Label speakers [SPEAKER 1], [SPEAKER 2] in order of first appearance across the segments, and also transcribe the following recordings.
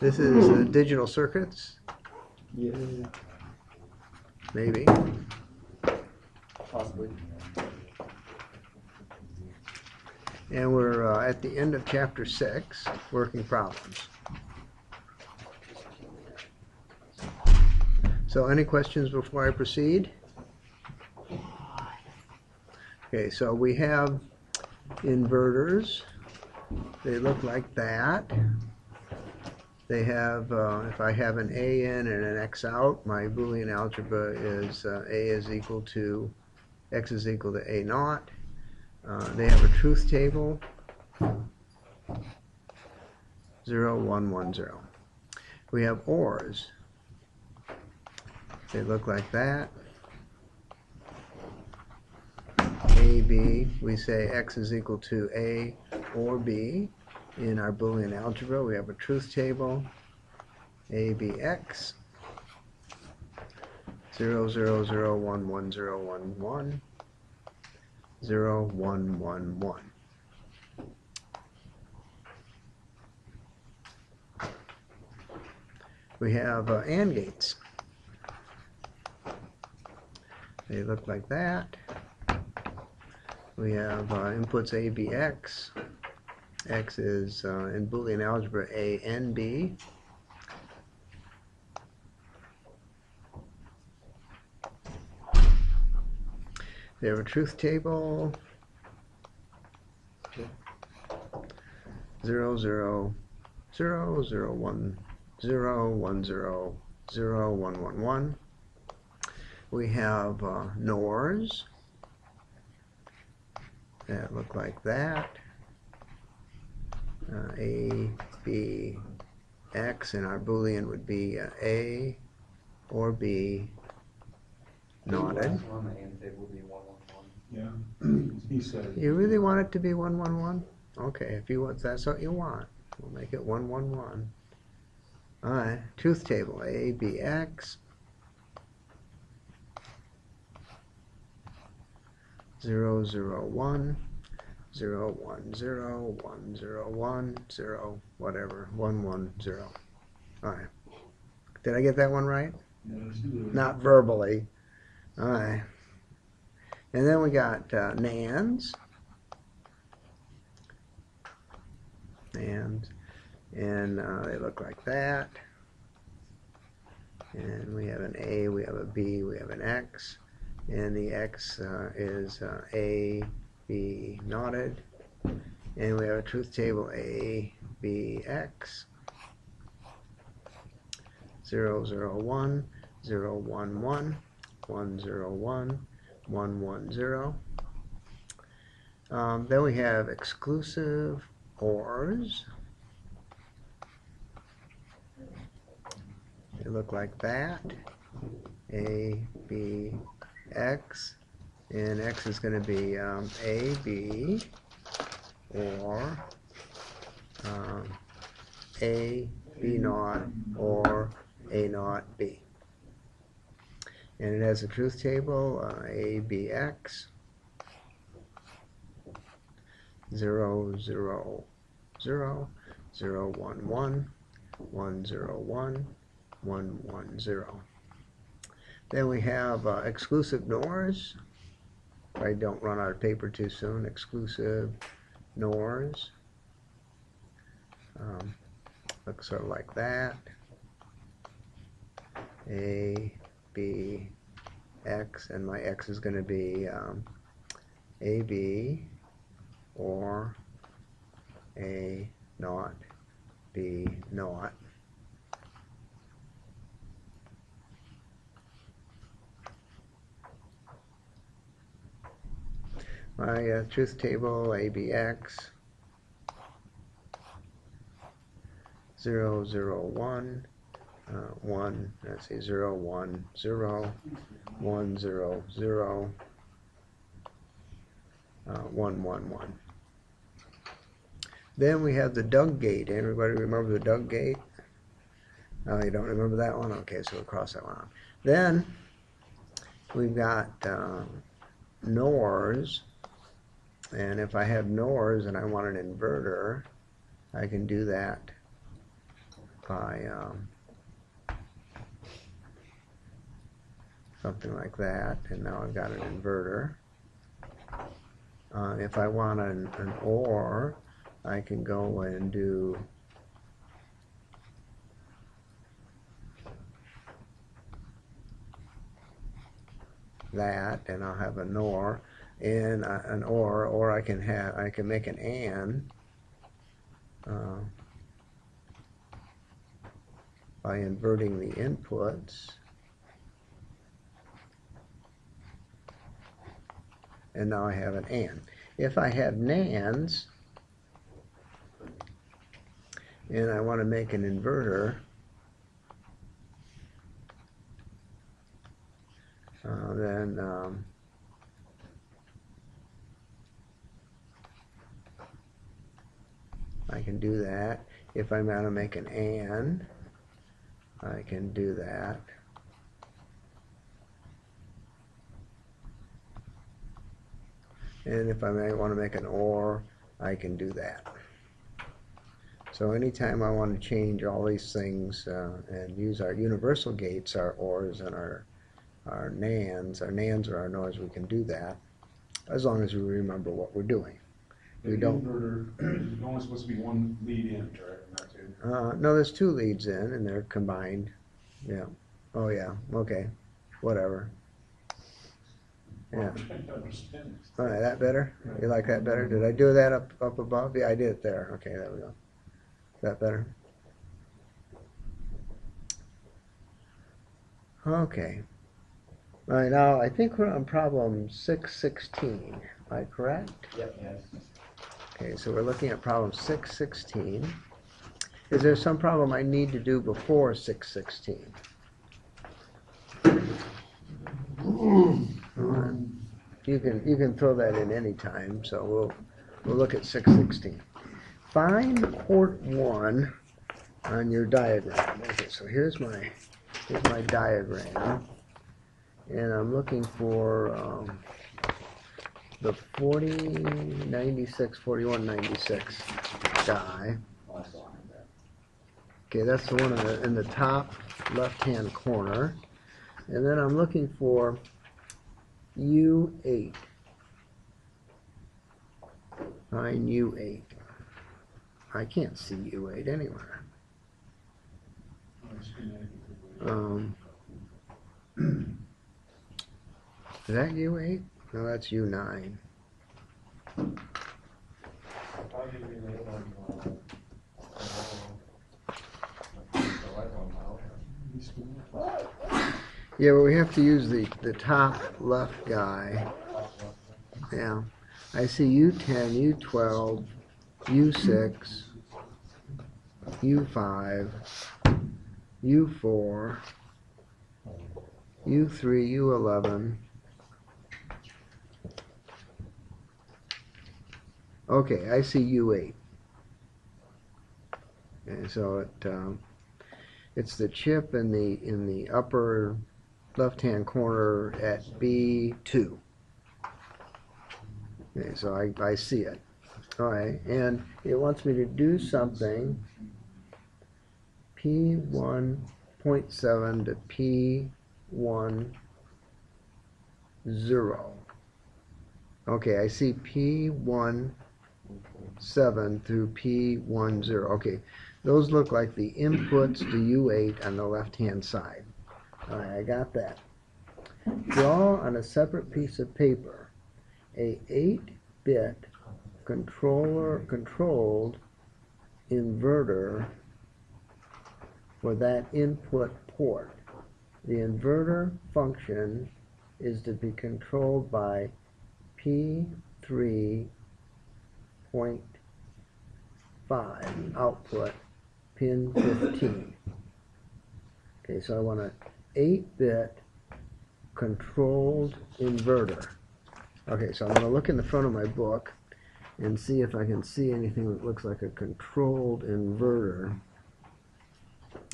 [SPEAKER 1] This is uh, digital circuits,
[SPEAKER 2] Yeah,
[SPEAKER 1] maybe.
[SPEAKER 2] possibly.
[SPEAKER 1] And we're uh, at the end of chapter six, working problems. So any questions before I proceed? Okay, so we have inverters. They look like that. They have, uh, if I have an A in and an X out, my Boolean algebra is uh, A is equal to, X is equal to A naught. Uh, they have a truth table. Zero, one, one, zero. We have ORs. They look like that. A, B, we say X is equal to A or B. In our Boolean algebra, we have a truth table. A, B, X. Zero, zero, zero, one, one, zero, one, one zero one one one. We have uh, AND gates. They look like that. We have uh, inputs A, B, X. Is uh, in Boolean algebra A and B. They have a truth table. Zero zero zero zero one zero one zero zero one one one. We have uh, NORs that look like that. Uh, A, B, X, and our Boolean would be uh, A or B knotted.
[SPEAKER 2] Last one on the end table would be one, one, one.
[SPEAKER 3] Yeah, he said.
[SPEAKER 1] You really want it to be one one one? Okay, if you want, that's what you want. We'll make it one one one. All right, truth table A B X. Zero zero one, zero one zero, one zero one, zero, whatever, one one zero. All right. Did I get that one right? Not verbally. All right. And then we got uh, NANDs. NANDs. And uh, they look like that. And we have an A, we have a B, we have an X. And the X uh, is uh, A, B knotted. And we have a truth table A, B, X. 0, 0, 1, 0, 1, 1, 1, 0, 1, 1, 1, 0. Um, then we have exclusive ORs. They look like that. A, B, X. And X is going to be um, A, B, or um, A, B naught, or A naught, B. And it has a truth table, uh, A, B, X. Zero, zero, zero, zero, one, one, one, zero, one, one, one, zero. Then we have uh, exclusive NORs. I don't run out of paper too soon, exclusive NORs. Um, looks sort of like that. A, B, X, and my X is going to be um, AB or A naught, B naught. My uh, truth table, ABX, 0, 0, 1, uh, 1, let's see, 0, 1, 0, 1, 0, 0, uh, 1, 1, 1. Then we have the Doug gate. Everybody remember the Doug gate? Oh, you don't remember that one? Okay, so we'll cross that one out. Then we've got um, NORs. And if I have NORs and I want an inverter, I can do that by um, something like that, and now I've got an inverter. Uh, if I want an, an OR, I can go and do that, and I'll have a NOR and an OR, or I can have I can make an AND uh, by inverting the inputs. And now I have an AND. If I have NANDs and I want to make an inverter, uh, then um, I can do that. If I'm want to make an AND, I can do that. And if I may want to make an OR, I can do that. So anytime I want to change all these things uh, and use our universal gates, our ORs and our, our NANDs, our NANDs or our NORs, we can do that as long as we remember what we're doing.
[SPEAKER 2] The
[SPEAKER 1] We don't-
[SPEAKER 2] inverter, there's only supposed to be one lead in, correct, not two?
[SPEAKER 1] Uh, no, there's two leads in and they're combined. Yeah. Oh, yeah. Okay. Whatever. Yeah.
[SPEAKER 2] I'm trying to understand this.
[SPEAKER 1] All right, that better? You like that better? Did I do that up, up above? Yeah, I did it there. Okay, there we go. Is that better? Okay. All right, now I think we're on problem six sixteen. Am I correct?
[SPEAKER 2] Yep.
[SPEAKER 1] Okay, so we're looking at problem six sixteen. Is there some problem I need to do before six sixteen? You can, you can throw that in any time, so we'll, we'll look at six sixteen. Find port one on your diagram. Okay, so here's my, here's my diagram. And I'm looking for, um, the forty, ninety-six, forty-one, ninety-six die. Okay, that's the one in the, in the top left-hand corner. And then I'm looking for U eight. Find U eight. I can't see U eight anywhere. Um, is that U eight? No, that's
[SPEAKER 2] U9.
[SPEAKER 1] Yeah, but we have to use the, the top left guy. Yeah. I see U10, U12, U6, U5, U4, U3, U11. Okay, I see U eight. And so it, um, it's the chip in the, in the upper left-hand corner at B two. Okay, so I, I see it. All right, and it wants me to do something P one point seven to P one zero. Okay, I see P one seven through P one zero. Okay, those look like the inputs to U eight on the left-hand side. All right, I got that. Draw on a separate piece of paper a 8-bit controller controlled inverter for that input port. The inverter function is to be controlled by P3.5 output pin 15. Okay, so I want a 8-bit controlled inverter. Okay, so I'm going to look in the front of my book and see if I can see anything that looks like a controlled inverter.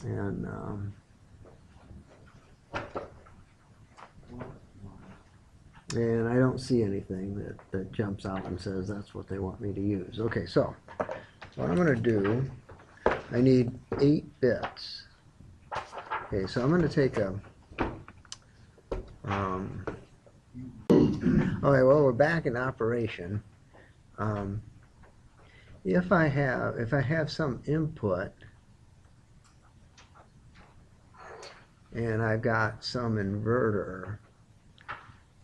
[SPEAKER 1] And um, and I don't see anything that, that jumps out and says that's what they want me to use. Okay, so what I'm going to do, I need eight bits. Okay, so I'm gonna take a, um, okay, well, we're back in operation. Um, if I have, if I have some input and I've got some inverter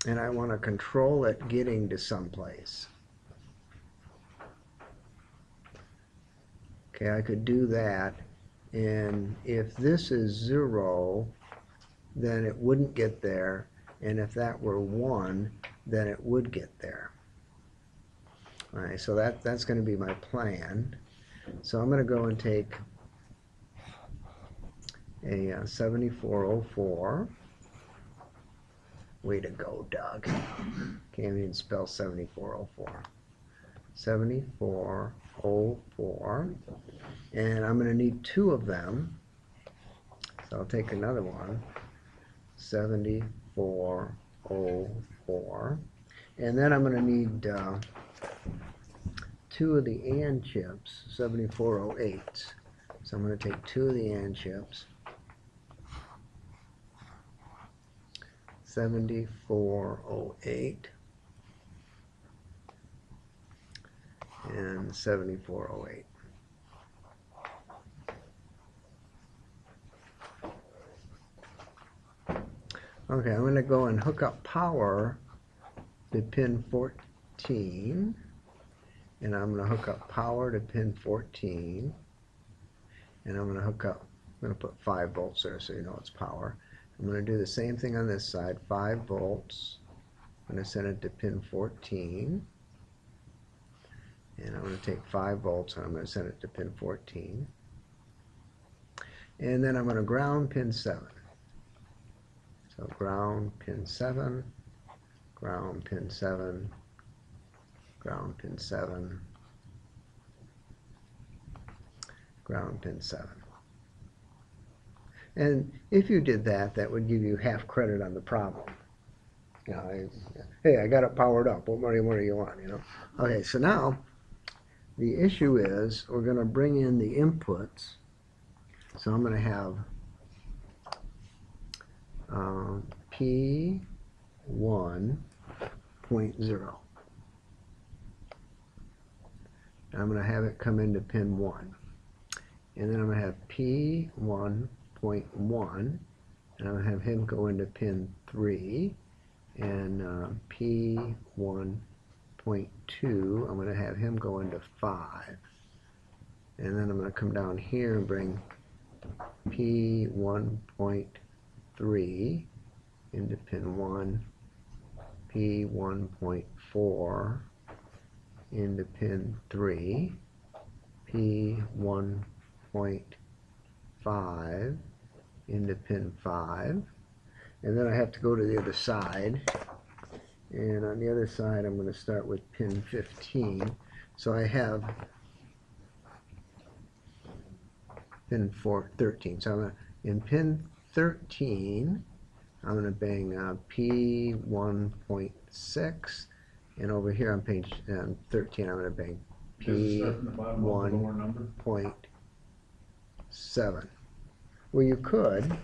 [SPEAKER 1] and I want to control it getting to someplace. Okay, I could do that. And if this is zero, then it wouldn't get there. And if that were one, then it would get there. All right, so that, that's going to be my plan. So I'm going to go and take a uh, 7404. Way to go, Doug. Can't even spell 7404. 7404. And I'm going to need two of them. So I'll take another one. 7404. And then I'm going to need uh, two of the AND chips, 7408. So I'm going to take two of the AND chips. 7408 and 7408. Okay, I'm going to go and hook up power to pin 14 and I'm going to hook up power to pin 14 and I'm going to hook up I'm going to put 5 volts there so you know it's power I'm going to do the same thing on this side 5 volts. I'm going to send it to pin 14 and I'm going to take 5 volts and I'm going to send it to pin 14 and then I'm going to ground pin 7 so ground pin 7 ground pin 7 ground pin 7 ground pin 7 and if you did that, that would give you half credit on the problem. You know, I, hey, I got it powered up. What more, what do you want? You know. Okay, so now the issue is we're going to bring in the inputs. So I'm going to have um, P 1.0. I'm going to have it come into pin 1. And then I'm going to have P1.0 one, And I'll have him go into pin 3 and uh, P1.2 I'm going to have him go into 5 and then I'm going to come down here and bring P1.3 into pin 1 P1.4 into pin 3 P one point 5 into pin 5 and then I have to go to the other side. And on the other side I'm going to start with pin 15 so I have pin 4 13 so I'm going to, in pin 13 I'm going to bang uh, P1.6 and over here on page um, 13 I'm going to bang P1.7 well, you could,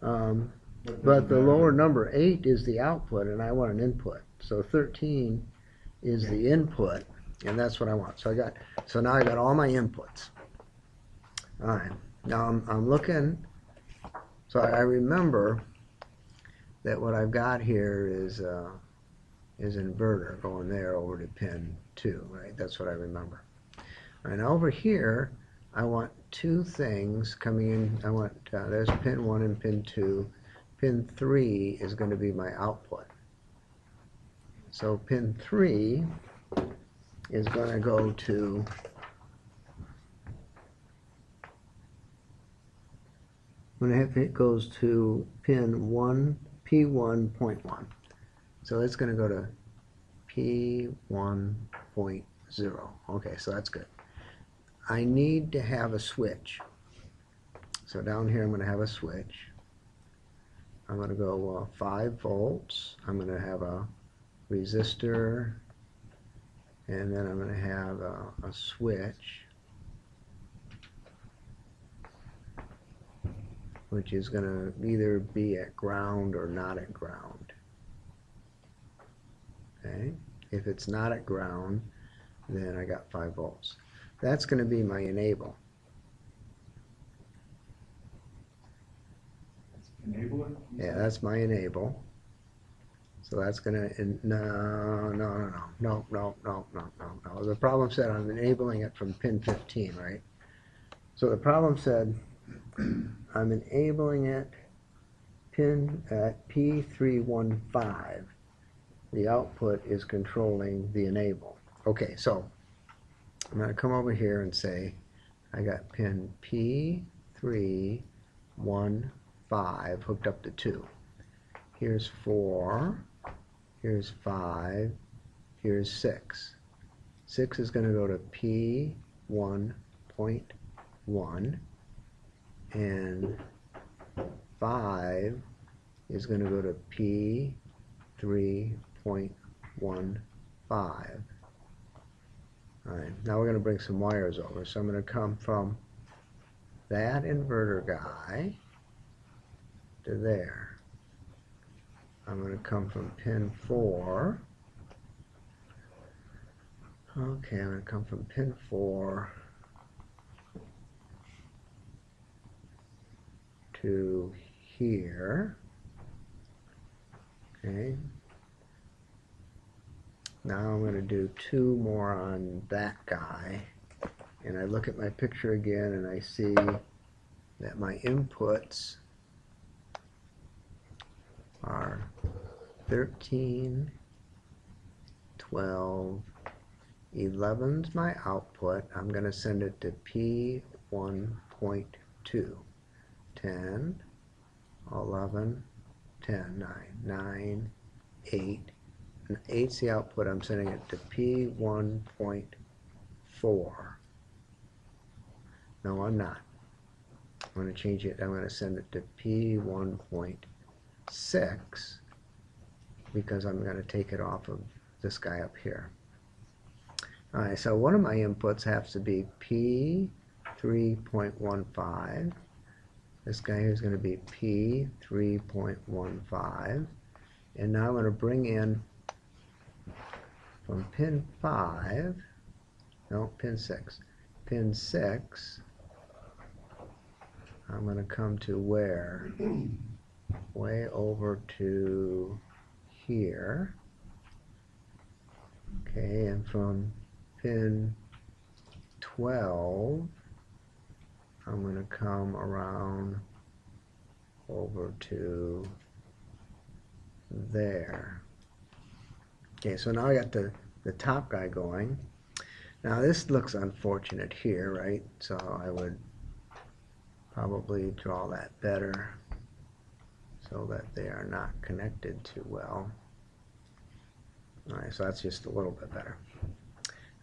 [SPEAKER 1] um, but the lower number eight is the output, and I want an input. So thirteen is the input, and that's what I want. So I got, so now I got all my inputs. All right. Now I'm I'm looking. So I remember that what I've got here is uh, is inverter going there over to pin two, right? That's what I remember. And over here, I want two things coming in. I want, uh, there's pin one and pin two. Pin three is going to be my output. So pin three is going to go to when it goes to pin one, P1.1. So it's going to go to P1.0. Okay, so that's good. I need to have a switch. So down here I'm going to have a switch. I'm going to go uh, 5 volts. I'm going to have a resistor and then I'm going to have a, a switch. which is gonna either be at ground or not at ground. Okay, if it's not at ground, then I got five volts. That's gonna be my enable.
[SPEAKER 2] Enable it?
[SPEAKER 1] Yeah, that's my enable. So that's gonna, no, no, no, no, no, no, no, no, no, no. The problem said I'm enabling it from pin fifteen, right? So the problem said I'm enabling it pin at P three one five. The output is controlling the enable. Okay, so I'm going to come over here and say I got pin P three one five hooked up to 2. Here's 4, here's 5, here's 6. 6 is going to go to P1.1 and 5 is going to go to P3.15 all right, now we're going to bring some wires over. So I'm going to come from that inverter guy to there. I'm going to come from pin 4. Okay, I'm going to come from pin 4 to here. Okay, now I'm going to do two more on that guy. And I look at my picture again and I see that my inputs are 13, 12, 11's my output. I'm going to send it to P1.2. 10, 11, 10, 9, 9, 8. 8's the output. I'm sending it to P1.4. No, I'm not. I'm going to change it. I'm going to send it to P1.6 because I'm going to take it off of this guy up here. Alright, so one of my inputs has to be P3.15. This guy here is going to be P3.15. And now I'm going to bring in from pin 5, no, pin 6. Pin 6, I'm going to come to where? way over to here. Okay, and from pin 12, I'm going to come around over to there. Okay, so now I got the, the top guy going. Now this looks unfortunate here, right? So I would probably draw that better so that they are not connected too well. Alright, so that's just a little bit better.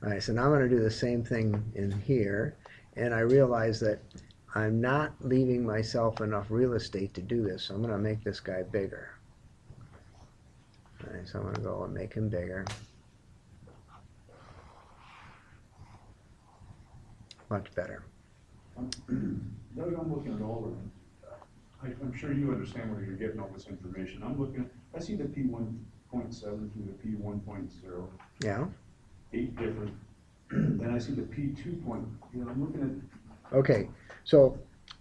[SPEAKER 1] Alright, so now I'm going to do the same thing in here, and I realize that I'm not leaving myself enough real estate to do this, so I'm going to make this guy bigger. Alright, so I'm going to go and make him bigger. Much better.
[SPEAKER 2] Um, Doug, I'm looking at all of them. I, I'm sure you understand where you're getting all this information. I'm looking, I see the P one point seven through the P1.0.
[SPEAKER 1] Yeah?
[SPEAKER 2] eight different. Then I see the P two point, you know, I'm looking at,
[SPEAKER 1] Okay, so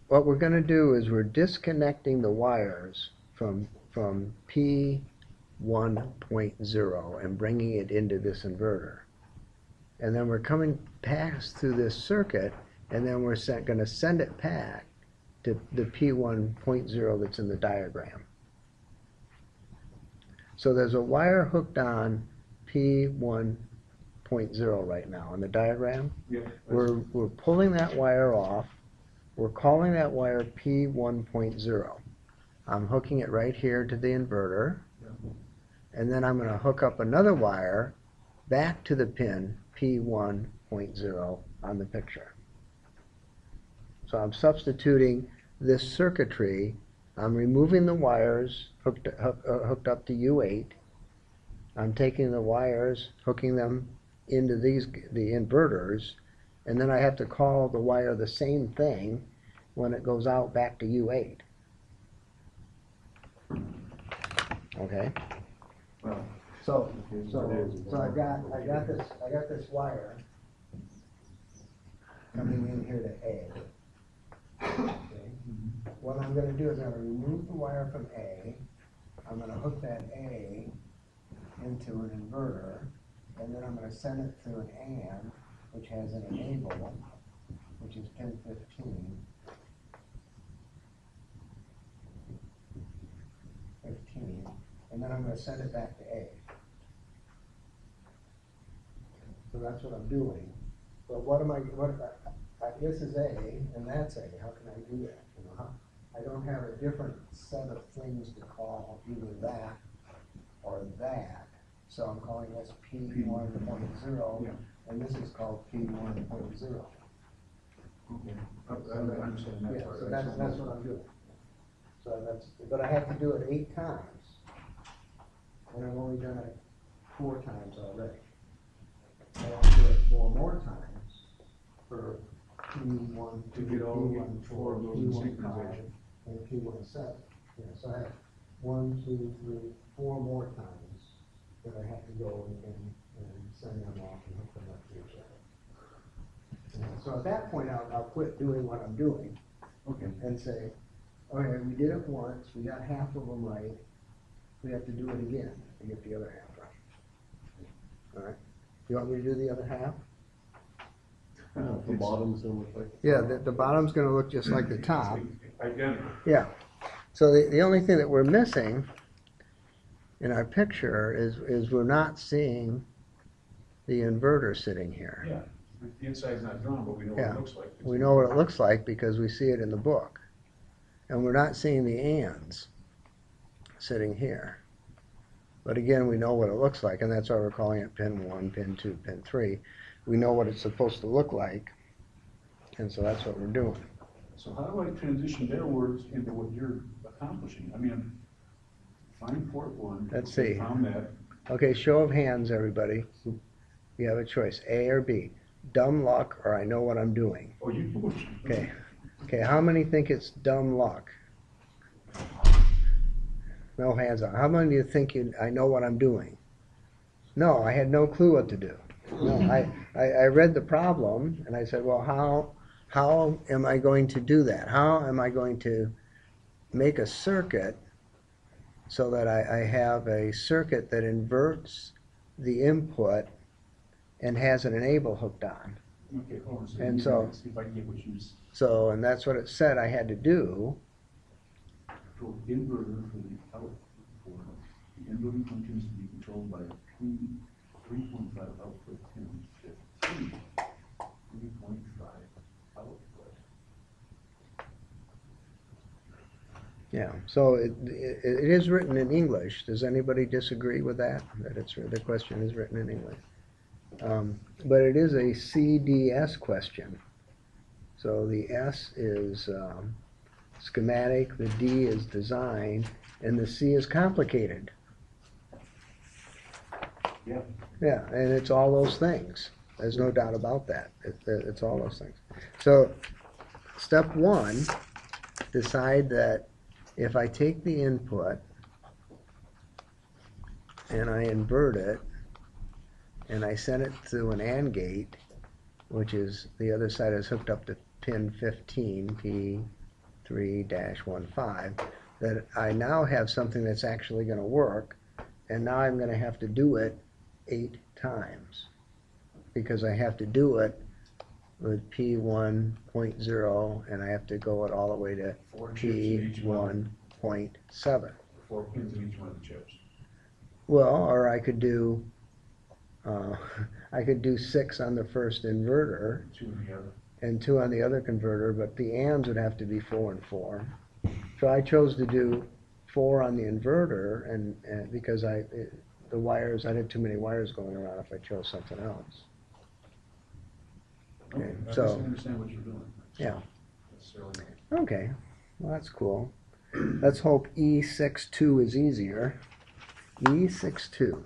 [SPEAKER 1] what we're gonna do is we're disconnecting the wires from, from P one point zero and bringing it into this inverter. And then we're coming past through this circuit, and then we're gonna send it back to the P1.0 that's in the diagram. So there's a wire hooked on P1.0 right now in the diagram.
[SPEAKER 2] yeah.
[SPEAKER 1] We're, we're pulling that wire off. We're calling that wire P1.0. I'm hooking it right here to the inverter and then I'm going to hook up another wire back to the pin P1.0 on the picture. So I'm substituting this circuitry. I'm removing the wires hooked, uh, hooked up to U8. I'm taking the wires, hooking them into these the inverters, and then I have to call the wire the same thing when it goes out back to U8. Okay?
[SPEAKER 2] Well,
[SPEAKER 3] So, so, so I got, I got this, I got this wire coming in here to A. Okay. What I'm gonna do is I'm gonna remove the wire from A, I'm gonna hook that A into an inverter, and then I'm gonna send it to an AND, which has an enable, which is pin fifteen. Fifteen, and then I'm gonna send it back to A. So that's what I'm doing. But what am I, what, I, I, this is A and that's A, how can I do that? You know, how, I don't have a different set of things to call either that or that. So I'm calling this P one point zero,
[SPEAKER 2] Yeah.
[SPEAKER 3] and this is called P one point zero.
[SPEAKER 2] okay, I, I understand that
[SPEAKER 3] Yeah, so that's, that's what I'm doing. So that's, but I have to do it eight times. And I've only done it four times already. I have to do it four more times for P one,
[SPEAKER 2] To get all
[SPEAKER 3] one,
[SPEAKER 2] four of those
[SPEAKER 3] P
[SPEAKER 2] in
[SPEAKER 3] one five,
[SPEAKER 2] synchronization.
[SPEAKER 3] and P one seven. Yeah, so I have one, two, three, four more times that I have to go and, and, and send them off and hook them up to each other. So at that point, I'll, I'll quit doing what I'm doing
[SPEAKER 2] Okay,
[SPEAKER 3] and say, okay, we did it once, we got half of them right, we have to do it again to get the other half right. All right, you want me to do the other half?
[SPEAKER 4] The uh, bottom's gonna look like.
[SPEAKER 1] Yeah, the, the bottom's gonna look just like the top.
[SPEAKER 2] Identical.
[SPEAKER 1] Yeah, so the, the only thing that we're missing in our picture is, is we're not seeing the inverter sitting here.
[SPEAKER 2] Yeah, the inside's not drawn, but we know what
[SPEAKER 1] Yeah.
[SPEAKER 2] it looks like.
[SPEAKER 1] We know what it looks like because we see it in the book. And we're not seeing the ands sitting here. But again, we know what it looks like, and that's why we're calling it pin one, pin two, pin three. We know what it's supposed to look like, and so that's what we're doing.
[SPEAKER 2] So how do I transition their words into what you're accomplishing? I mean, find port one.
[SPEAKER 1] Let's see.
[SPEAKER 2] Found that,
[SPEAKER 1] Okay, show of hands, everybody. You have a choice, A or B. Dumb luck, or I know what I'm doing.
[SPEAKER 2] oh, you.
[SPEAKER 1] Okay. Okay, how many think it's dumb luck? No hands on. How many do you think you, I know what I'm doing? No, I had no clue what to do. No, hmm. I, I, I read the problem and I said, well, how, how am I going to do that? How am I going to make a circuit so that I, I have a circuit that inverts the input and has an enable hooked on?
[SPEAKER 2] Okay, hold on second.
[SPEAKER 1] And so-
[SPEAKER 2] See if I can get what you,
[SPEAKER 1] So, and that's what it said I had to do.
[SPEAKER 2] For inverter for the output. for The inverter functions to be controlled by three point five output pin point five output.
[SPEAKER 1] Yeah, so it, it, it is written in English. Does anybody disagree with that? That it's, the question is written in English? Um, but it is a CDS question. So the S is, um, schematic, the D is design, and the C is complicated.
[SPEAKER 2] Yeah.
[SPEAKER 1] Yeah, and it's all those things. There's no doubt about that. It, it- it's all those things. So, step one, decide that if I take the input and I invert it and I send it to an AND gate, which is the other side is hooked up to pin 15, P3-15, that I now have something that's actually going to work, and now I'm going to have to do it eight times because I have to do it with P one point zero and I have to go it all the way to
[SPEAKER 2] Four chips
[SPEAKER 1] P
[SPEAKER 2] in each one,
[SPEAKER 1] one point seven.
[SPEAKER 2] four pins in each one of the chips.
[SPEAKER 1] Well, or I could do, uh, I could do six on the first inverter
[SPEAKER 2] Two in the other.
[SPEAKER 1] And two on the other converter, but the ands would have to be four and four. So I chose to do four on the inverter and, and because I, it- the wires, I had too many wires going around if I chose something else.
[SPEAKER 2] Okay, I just
[SPEAKER 1] so-
[SPEAKER 2] understand what you're doing.
[SPEAKER 1] Yeah.
[SPEAKER 2] Necessarily.
[SPEAKER 1] Okay, well, that's cool. Let's hope E six two is easier. E six two.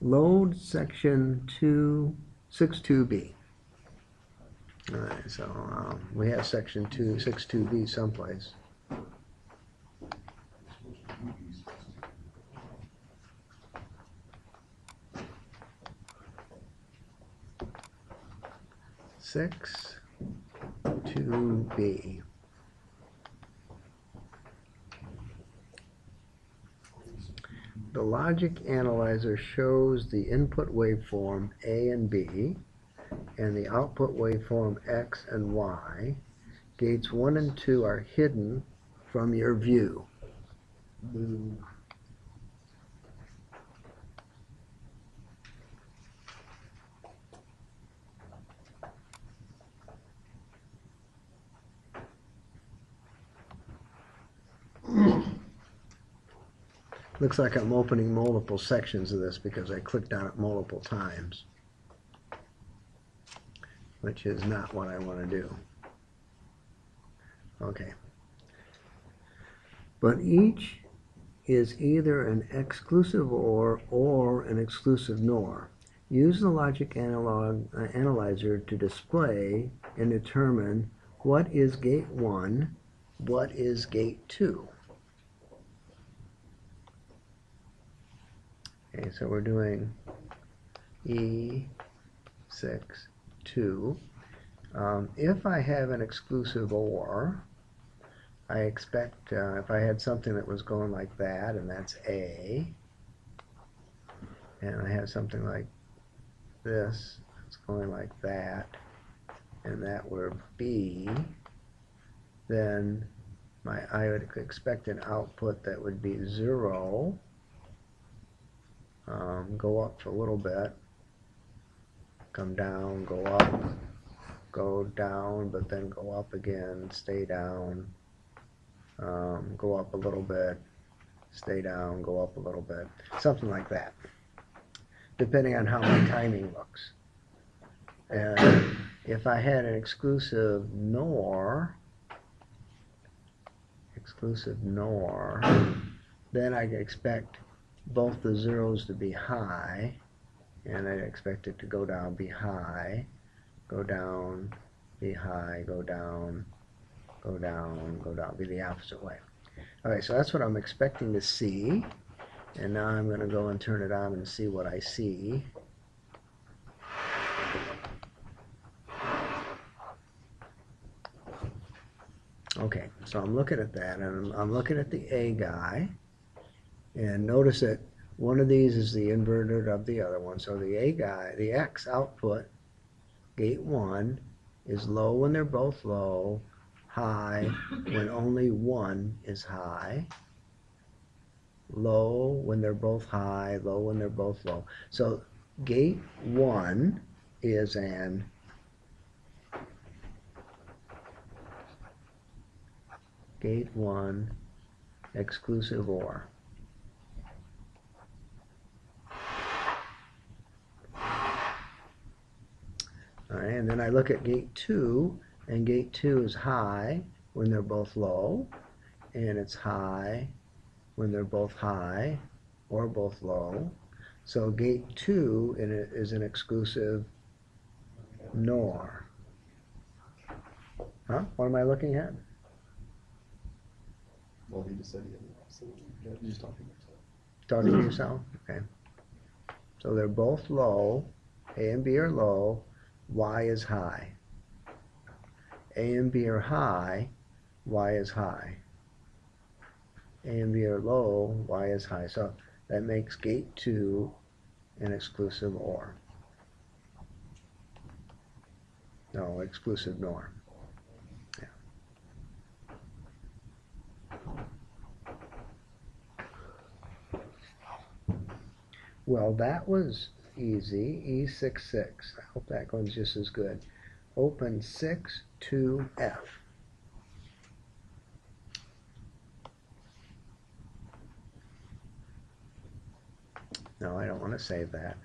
[SPEAKER 1] Load section two, six two B. All right, so um, we have section two, six two B someplace. Six two B. The logic analyzer shows the input waveform A and B and the output waveform X and Y. Gates one and two are hidden from your view. Looks like I'm opening multiple sections of this because I clicked on it multiple times. Which is not what I want to do. Okay. But each is either an exclusive OR or an exclusive NOR. Use the logic analog uh, analyzer to display and determine what is gate 1, what is gate 2. Okay, so we're doing E six two. Um, if I have an exclusive OR, I expect uh, if I had something that was going like that, and that's A, and I have something like this, it's going like that, and that were B, then my I would expect an output that would be zero um, go up for a little bit, come down, go up, go down, but then go up again, stay down, um, go up a little bit, stay down, go up a little bit, something like that, depending on how my timing looks. And if I had an exclusive NOR, exclusive NOR, then I expect both the zeros to be high, and I expect it to go down, be high, go down, be high, go down, go down, go down, be the opposite way. All right, so that's what I'm expecting to see. And now I'm going to go and turn it on and see what I see. Okay, so I'm looking at that, and I'm, I'm looking at the A guy. And notice that one of these is the inverted of the other one. So the A guy, the X output, gate one, is low when they're both low, high when only one is high, low when they're both high, low when they're both low. So gate one is an gate one exclusive OR. All right, and then I look at gate two, and gate two is high when they're both low, and it's high when they're both high or both low. So gate two in it is an exclusive NOR. Huh? What am I looking at?
[SPEAKER 4] Well, he just said he had, just talking to yourself.
[SPEAKER 1] Talking to yourself? Okay. So they're both low. A and B are low. Y is high. A and B are high. Y is high. A and B are low. Y is high. So that makes gate 2 an exclusive OR. No, exclusive NOR. Yeah. Well, that was easy. E66. I hope that one's just as good. Open 6 to F. No, I don't want to save that.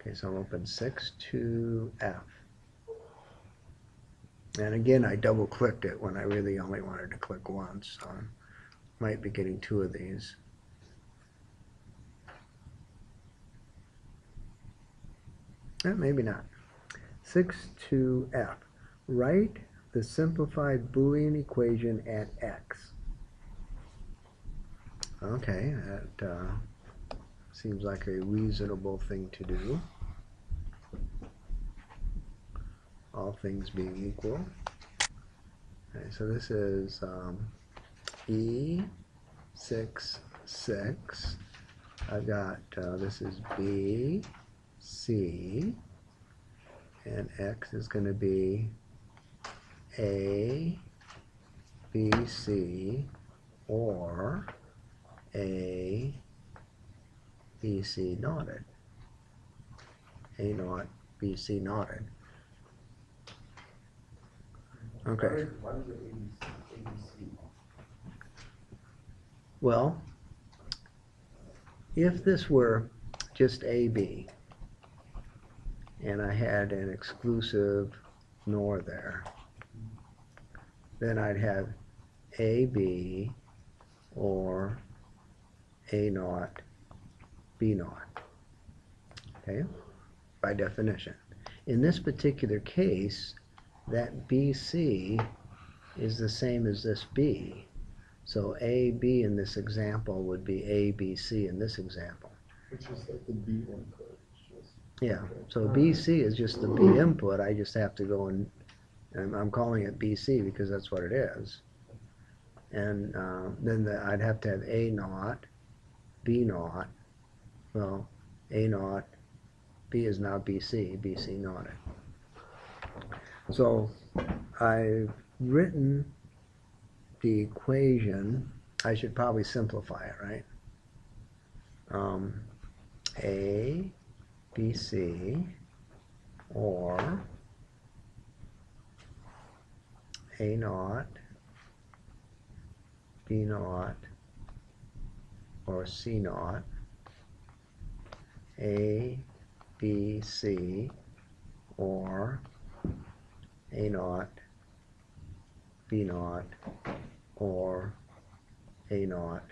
[SPEAKER 1] Okay, so I'm open 6 to F. And again, I double clicked it when I really only wanted to click once. So I might be getting two of these. Eh, maybe not. 6 to F. Write the simplified Boolean equation at X. Okay, that uh, seems like a reasonable thing to do. all things being equal. Okay, so this is um, E six six. I've got uh, this is B C and X is going to be A B C or A B C knotted. A naught B C knotted. Okay. Well, if this were just AB and I had an exclusive NOR there, then I'd have AB or A naught, B naught. Okay, by definition. In this particular case, that BC is the same as this B. So A, B in this example would be A, B, C in this example.
[SPEAKER 4] Which is like the B one
[SPEAKER 1] Yeah, so BC is just the B input, I just have to go and, and I'm calling it BC because that's what it is. And, uh, then the, I'd have to have A naught, B naught, well, A naught, B is now BC, BC naught. So, I've written the equation, I should probably simplify it, right? Um, A, BC or A naught, B naught, or C naught, A, B, C, or A naught, B naught, or A naught,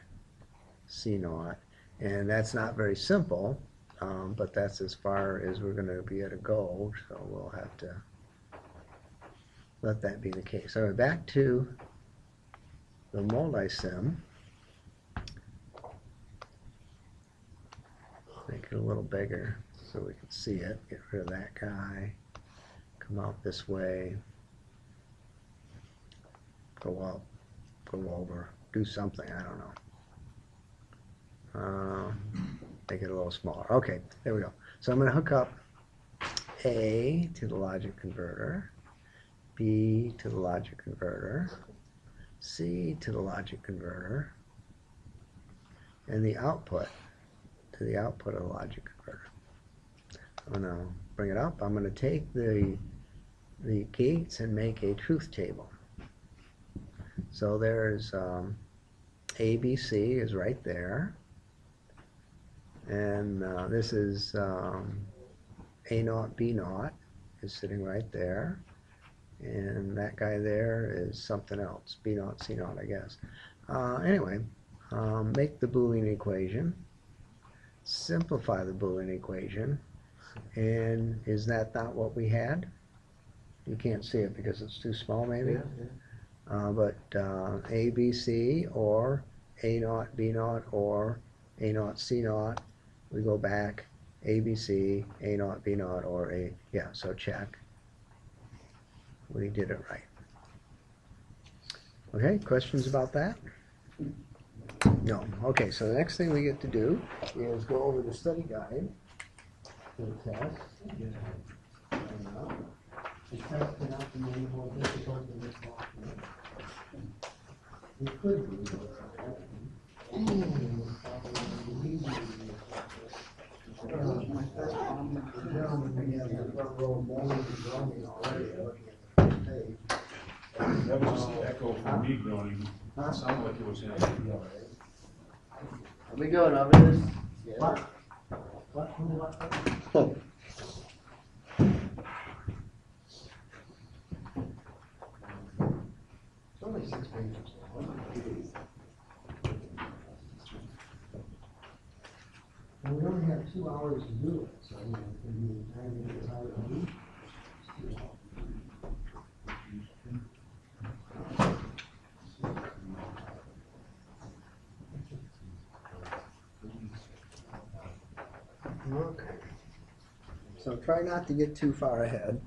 [SPEAKER 1] C naught. And that's not very simple, um, but that's as far as we're gonna be able to go, so we'll have to let that be the case. Right, back to the Multisim. Make it a little bigger so we can see it. Get rid of that guy. Come out this way. Go up, go over, do something, I don't know. Um, make it a little smaller. Okay, there we go. So I'm going to hook up A to the logic converter, B to the logic converter, C to the logic converter, and the output to the output of the logic converter. I'm going to bring it up. I'm going to take the the gates and make a truth table. So there's um, ABC is right there. And uh, this is um, A naught, B naught is sitting right there. And that guy there is something else, B naught, C naught, I guess. Uh, anyway, um, make the Boolean equation, simplify the Boolean equation, and is that not what we had? You can't see it because it's too small, maybe? Uh, but uh, A, B, C, or A naught, B naught, or A naught, C naught. We go back, A, B, C, A naught, B naught, or A, yeah, so check. We did it right. Okay, questions about that? No. Okay, so the next thing we get to do is go over the study guide for the test.
[SPEAKER 3] The test cannot be any more difficult than this document. It could be, but. The gentleman in the front row, Bowman, is groaning already, looking at the page.
[SPEAKER 2] That was just the echo from me groaning.
[SPEAKER 3] Huh?
[SPEAKER 2] It sounded like it was him.
[SPEAKER 5] Are we going over this?
[SPEAKER 3] What? What, who, what? It's only six pages long. And we to do it, so, you know.
[SPEAKER 1] Okay. So try not to get too far ahead.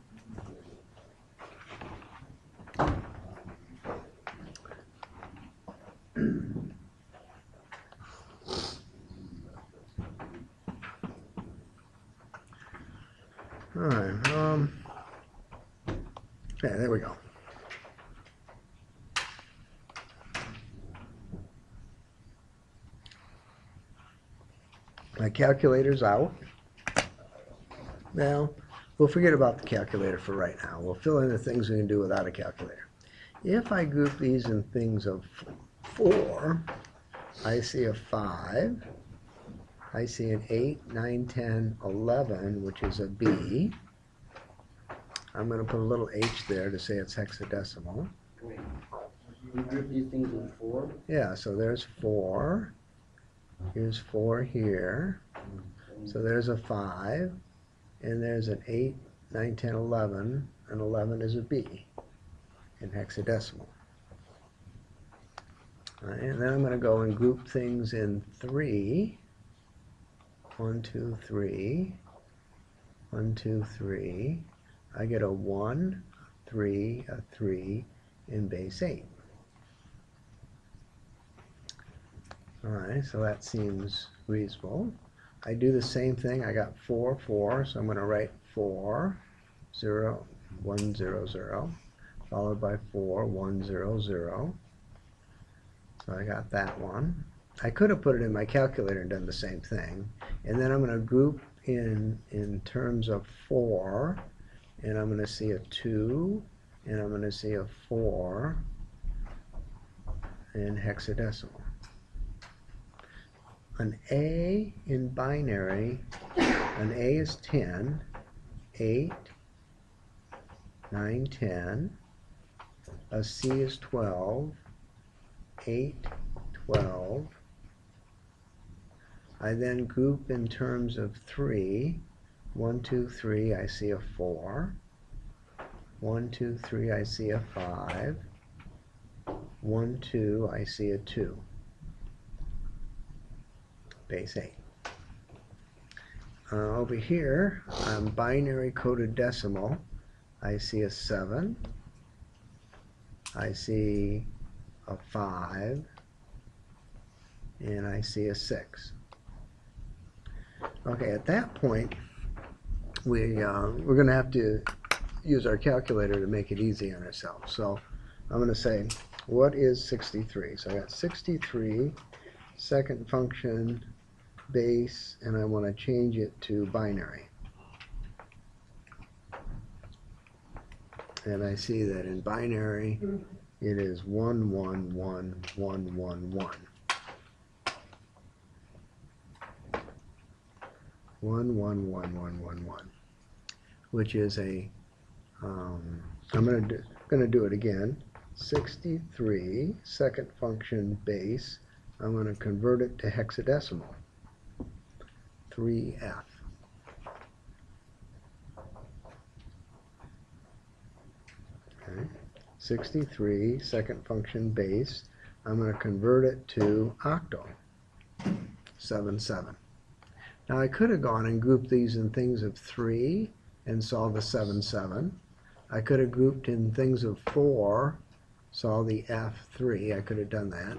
[SPEAKER 1] My calculator's out. Now, we'll forget about the calculator for right now. We'll fill in the things we can do without a calculator. If I group these in things of four, I see a five. I see an eight, nine, ten, eleven, which is a B. I'm gonna put a little H there to say it's hexadecimal.
[SPEAKER 5] Wait. You group these things in four?
[SPEAKER 1] Yeah, so there's four. Here's four here. So there's a five. And there's an eight, nine, ten, eleven. And eleven is a B in hexadecimal. Right, and then I'm going to go and group things in three. One, two, three. One, two, three. I get a one, three, a three in base eight. Alright, so that seems reasonable. I do the same thing. I got four, four, so I'm going to write four, zero, one, zero, zero, followed by four, one, zero, zero. So I got that one. I could have put it in my calculator and done the same thing. And then I'm going to group in in terms of four, and I'm going to see a two, and I'm going to see a four in hexadecimal an A in binary, an A is 10, 8, 9, 10. A C is 12, 8, 12. I then group in terms of 3. 1, 2, 3, I see a 4. 1, 2, 3, I see a 5. 1, 2, I see a 2 base 8. Uh, over here, on binary coded decimal, I see a 7. I see a 5. And I see a 6. Okay, at that point, we, uh, we're going to have to use our calculator to make it easy on ourselves. So I'm going to say, what is 63? So I got 63, second function, base and I want to change it to binary. And I see that in binary it is 1, 1, 1, 1, 1, 1. 1, 1, 1, 1, 1, 1. Which is a, um, I'm going to do, going to do it again. 63, second function base. I'm going to convert it to hexadecimal. 3f. Okay. 63, second function base. I'm going to convert it to octal. 7, 7. Now I could have gone and grouped these in things of 3 and saw the 7, 7. I could have grouped in things of 4, saw the F3. I could have done that.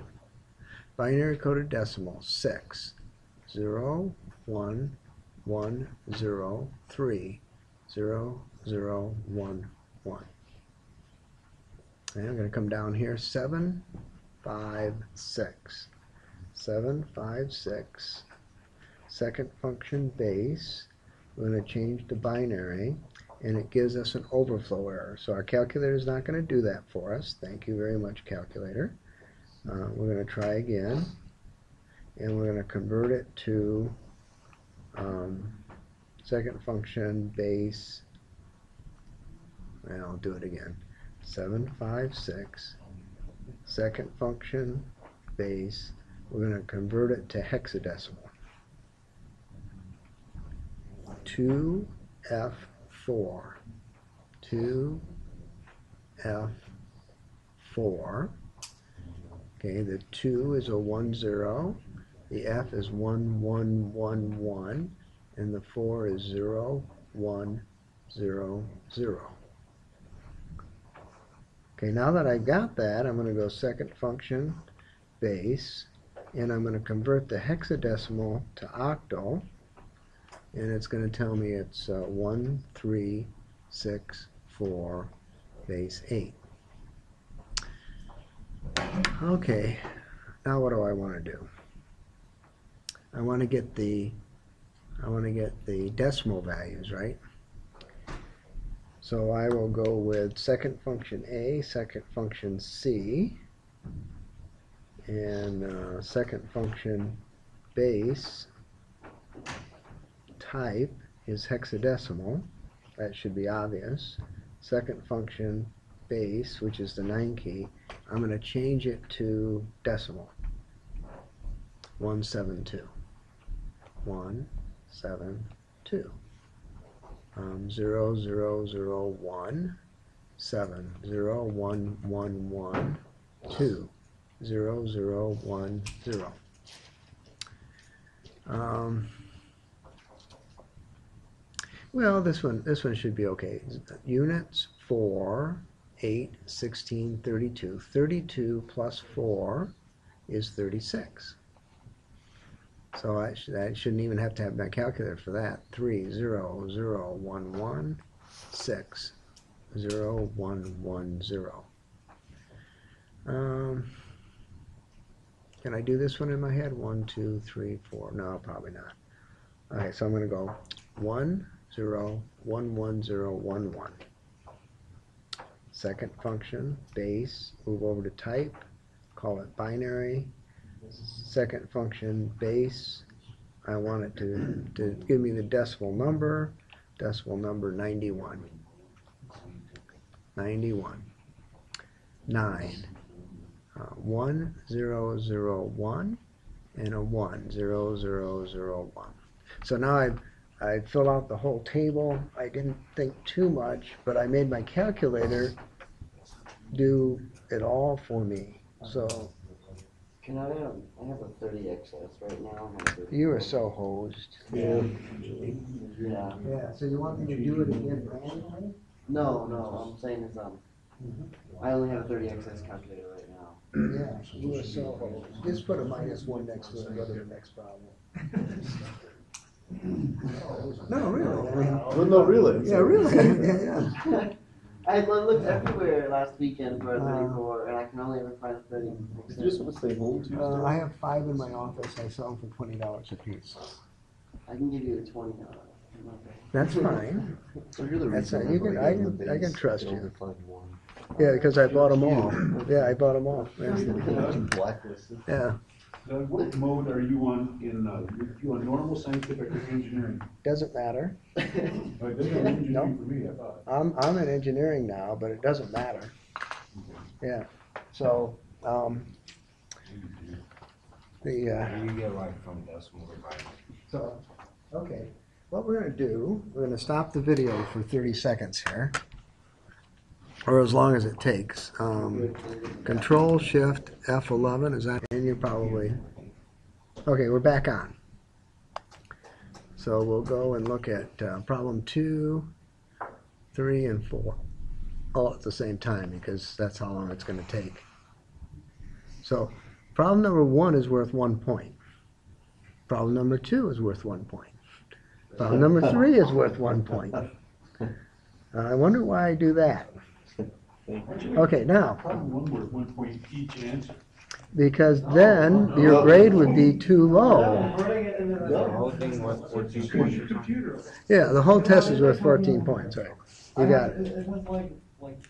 [SPEAKER 1] Binary coded decimal, 6. 0, one, one, zero, three, zero, zero, one, one. And I'm going to come down here, seven, five, six. Seven, five, six. Second function base. We're going to change to binary, and it gives us an overflow error. So our calculator is not going to do that for us. Thank you very much, calculator. Uh, we're going to try again, and we're going to convert it to um, second function base and I'll do it again. 756 second function base. We're going to convert it to hexadecimal. 2f4 2f4 okay the 2 is a 1 0 the F is 1, 1, 1, 1, and the 4 is 0, 1, 0, 0. Okay, now that I've got that, I'm going to go second function, base, and I'm going to convert the hexadecimal to octal, and it's going to tell me it's uh, 1, 3, 6, 4, base 8. Okay, now what do I want to do? I want to get the I want to get the decimal values, right? So I will go with second function A, second function C, and uh, second function base type is hexadecimal. That should be obvious. Second function base, which is the 9 key, I'm going to change it to decimal. 172. 172. Um, 0, 0, 0, 1, 7, 0, 1, 1, 1, 2, 0, 0, 1, 0. Um, well, this one, this one should be okay. Units 4, 8, 16, 32. 32 plus 4 is 36. So I, I shouldn't even have to have my calculator for that. 3, 0, 0, 1, 1, 6, 0, 1, 1, 0. Um, can I do this one in my head? 1, 2, 3, 4. No, probably not. Okay, so I'm going to go 1, 0, 1, 1, 0, 1, 1. Second function, base, move over to type, call it binary. Second function, base, I want it to, to give me the decimal number, decimal number 91. 91. 9. Uh, 1, 0, 0, 1, and a 1, 0, 0, 0, 1. So now I've I filled out the whole table. I didn't think too much, but I made my calculator do it all for me. So
[SPEAKER 5] Can I, um, I have a thirty XS right now. I have a
[SPEAKER 1] you are so hosed.
[SPEAKER 5] Yeah. Yeah.
[SPEAKER 3] Yeah, so you want me to do it again manually?
[SPEAKER 5] No, no, I'm saying is, um, I only have a thirty XS calculator right now.
[SPEAKER 1] Yeah, you are so hosed. Just put a minus one next to it and go to the next problem. No, really. I mean,
[SPEAKER 4] Well, no, really.
[SPEAKER 1] yeah, really. Yeah, yeah.
[SPEAKER 5] I looked everywhere last weekend for a
[SPEAKER 1] Uh.
[SPEAKER 5] thirty-four, and I can only ever find a thirty
[SPEAKER 4] Did you just want to stay home Tuesday?
[SPEAKER 1] Uh, I have five in my office. I sell them for twenty dollars a piece.
[SPEAKER 5] I can give you a twenty dollars.
[SPEAKER 1] That's fine.
[SPEAKER 4] So you're the
[SPEAKER 1] That's
[SPEAKER 4] reason
[SPEAKER 1] it. You can- I can- I can trust
[SPEAKER 4] can
[SPEAKER 1] you.
[SPEAKER 4] only find one.
[SPEAKER 1] Yeah, because I bought them all. Yeah, I bought them all. Yeah.
[SPEAKER 4] You Blacklisted.
[SPEAKER 1] Yeah,
[SPEAKER 2] Doug, what mode are you on in, uh, you on normal, scientific, or engineering?
[SPEAKER 1] doesn't matter.
[SPEAKER 2] Oh, it doesn't have engineering for me, I thought.
[SPEAKER 1] I'm, I'm in engineering now, but it doesn't matter. Yeah, so, um, the, uh,
[SPEAKER 6] You get right from decimal to binary.
[SPEAKER 1] so, okay. What we're gonna do, we're gonna stop the video for thirty seconds here. Or as long as it takes. Um, Control Shift F11, is that, and you're probably, okay, we're back on. So we'll go and look at uh, problem two, three, and four, all at the same time, because that's how long it's gonna take. So, problem number one is worth one point. Problem number two is worth one point. Problem number three is worth one point. Uh, I wonder why I do that. Okay, now,
[SPEAKER 2] Problem one point each answer.
[SPEAKER 1] because then your grade would be too low.
[SPEAKER 6] The whole thing was fourteen points.
[SPEAKER 2] Computer.
[SPEAKER 1] Yeah, the whole test is worth fourteen points, right? You got it.
[SPEAKER 7] It was like, like,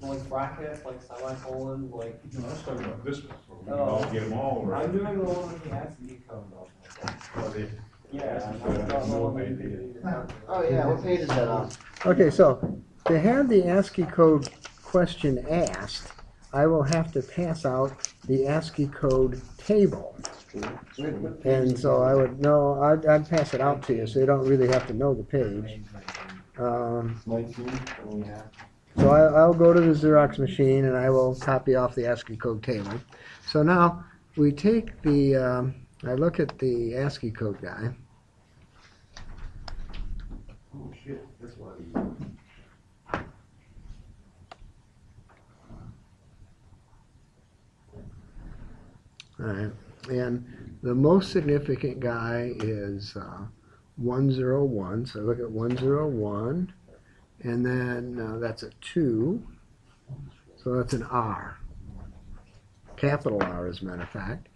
[SPEAKER 7] like brackets, like semicolon, like,
[SPEAKER 2] No, I was talking about this one, so we can all get them all, or.
[SPEAKER 7] I'm doing the one with the ASCII code though. Yeah. I'm not the one with the-
[SPEAKER 5] Oh, yeah, what page is that on?
[SPEAKER 1] Okay, so they have the ASCII code question asked, I will have to pass out the ASCII code table. And so I would, no, I'd, I'd pass it out to you, so you don't really have to know the page. Um, So I, I'll go to the Xerox machine and I will copy off the ASCII code table. So now we take the, um, I look at the ASCII code guy.
[SPEAKER 2] Oh, shit, that's why.
[SPEAKER 1] And the most significant guy is uh, 101. So I look at 101, and then uh, that's a 2. So that's an R. Capital R, as a matter of fact.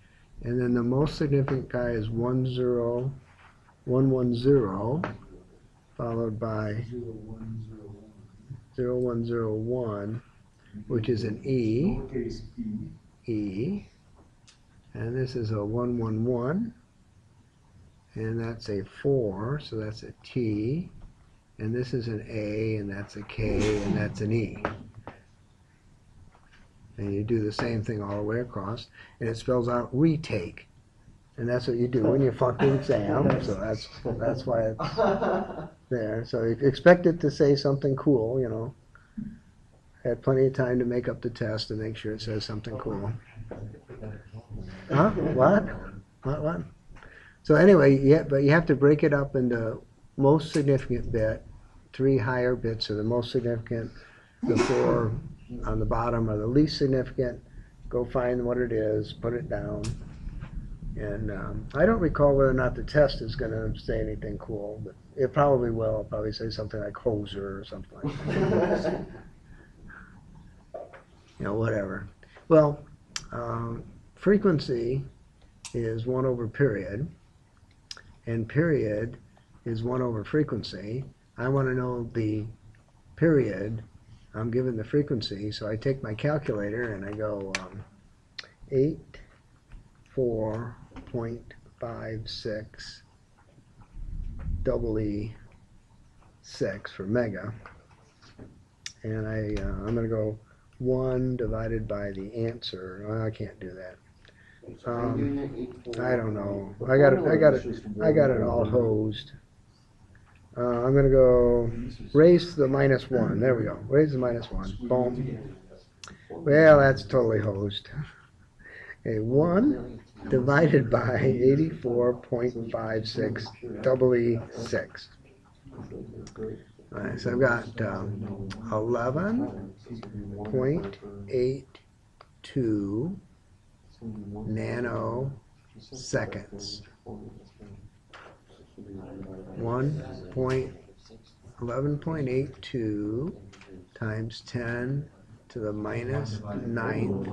[SPEAKER 1] And then the most significant guy is 101. one one zero, followed by
[SPEAKER 2] Zero, one, zero, one.
[SPEAKER 1] zero one zero one, which is an e,
[SPEAKER 2] E.
[SPEAKER 1] And this is a one one one. And that's a four, so that's a T. And this is an A, and that's a K, and that's an E. And you do the same thing all the way across, and it spells out retake. And that's what you do when you flunk the exam, so that's, that's why it's there. So you expect it to say something cool, you know. Had plenty of time to make up the test and make sure it says something cool. Huh? What? What? What? So anyway, yeah, but you have to break it up into most significant bit. Three higher bits are the most significant. The four on the bottom are the least significant. Go find what it is, put it down. And um, I don't recall whether or not the test is going to say anything cool, but it probably will. It'll probably say something like hoser or something like that. you know, whatever. Well, um, frequency is 1 over period, and period is 1 over frequency. I want to know the period. I'm given the frequency, so I take my calculator and I go um, 8, 4.56 double E 6 for mega. And I, uh, I'm going to go 1 divided by the answer. Oh, I can't do that. Um,
[SPEAKER 5] doing it eight four?
[SPEAKER 1] I don't know. I got it. I got it. I got it all hosed. Uh, I'm gonna go raise the minus one. There we go. Raise the minus one. Boom. Well, that's totally hosed. Okay, one divided by eighty-four point five six double E six. All right, so I've got um, eleven point eight two nano seconds. One point eleven point eight two times ten to the minus ninth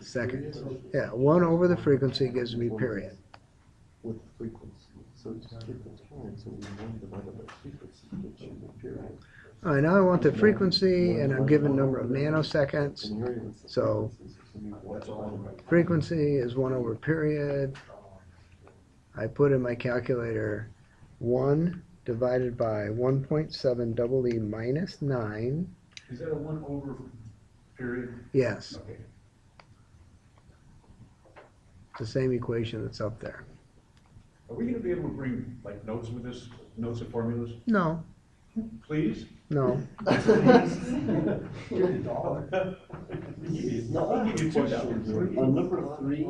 [SPEAKER 1] seconds. Yeah, one over the frequency gives me period.
[SPEAKER 4] With frequency, so just the time, so we by frequency.
[SPEAKER 1] All right, now I want the frequency, and I'm given number of nanoseconds. So-
[SPEAKER 4] frequency, so we watch all of it.
[SPEAKER 1] Frequency is one over period. I put in my calculator one divided by one point seven double E minus nine.
[SPEAKER 2] Is that a one over period?
[SPEAKER 1] Yes,
[SPEAKER 2] Okay.
[SPEAKER 1] it's the same equation that's up there.
[SPEAKER 2] Are we gonna be able to bring like notes with this, notes and formulas,
[SPEAKER 1] No,
[SPEAKER 2] please?
[SPEAKER 1] No.
[SPEAKER 4] Now, I have a
[SPEAKER 2] You two dollars.
[SPEAKER 4] On number three,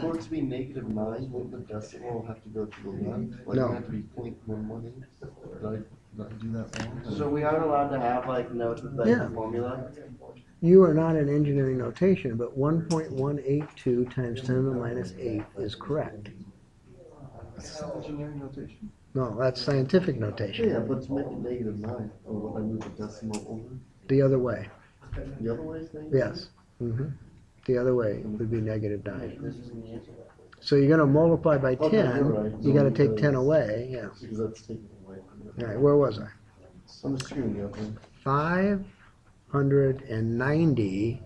[SPEAKER 4] for it to be negative nine, won't the decimal have to go to the left? Like,
[SPEAKER 1] No.
[SPEAKER 4] it have to be point one one eight? Did I not do that wrong?
[SPEAKER 5] So we aren't allowed to have like notes with like
[SPEAKER 1] Yeah.
[SPEAKER 5] the formula?
[SPEAKER 1] You are not in engineering notation, but one point one eight two times ten to the minus eight is correct.
[SPEAKER 4] Is that engineering notation?
[SPEAKER 1] No, that's scientific notation.
[SPEAKER 4] Yeah, but to make it negative nine, or would I move the decimal over?
[SPEAKER 1] The other way,
[SPEAKER 4] The other way is negative?
[SPEAKER 1] yes. hmm The other way would be negative nine.
[SPEAKER 5] This is the answer.
[SPEAKER 1] So you're gonna multiply by
[SPEAKER 4] Okay, you're
[SPEAKER 1] ten,
[SPEAKER 4] right.
[SPEAKER 1] you gotta take ten away, yeah.
[SPEAKER 4] Because that's taken away
[SPEAKER 1] All right, where was I?
[SPEAKER 4] I'm just screwing you up.
[SPEAKER 1] Five hundred and ninety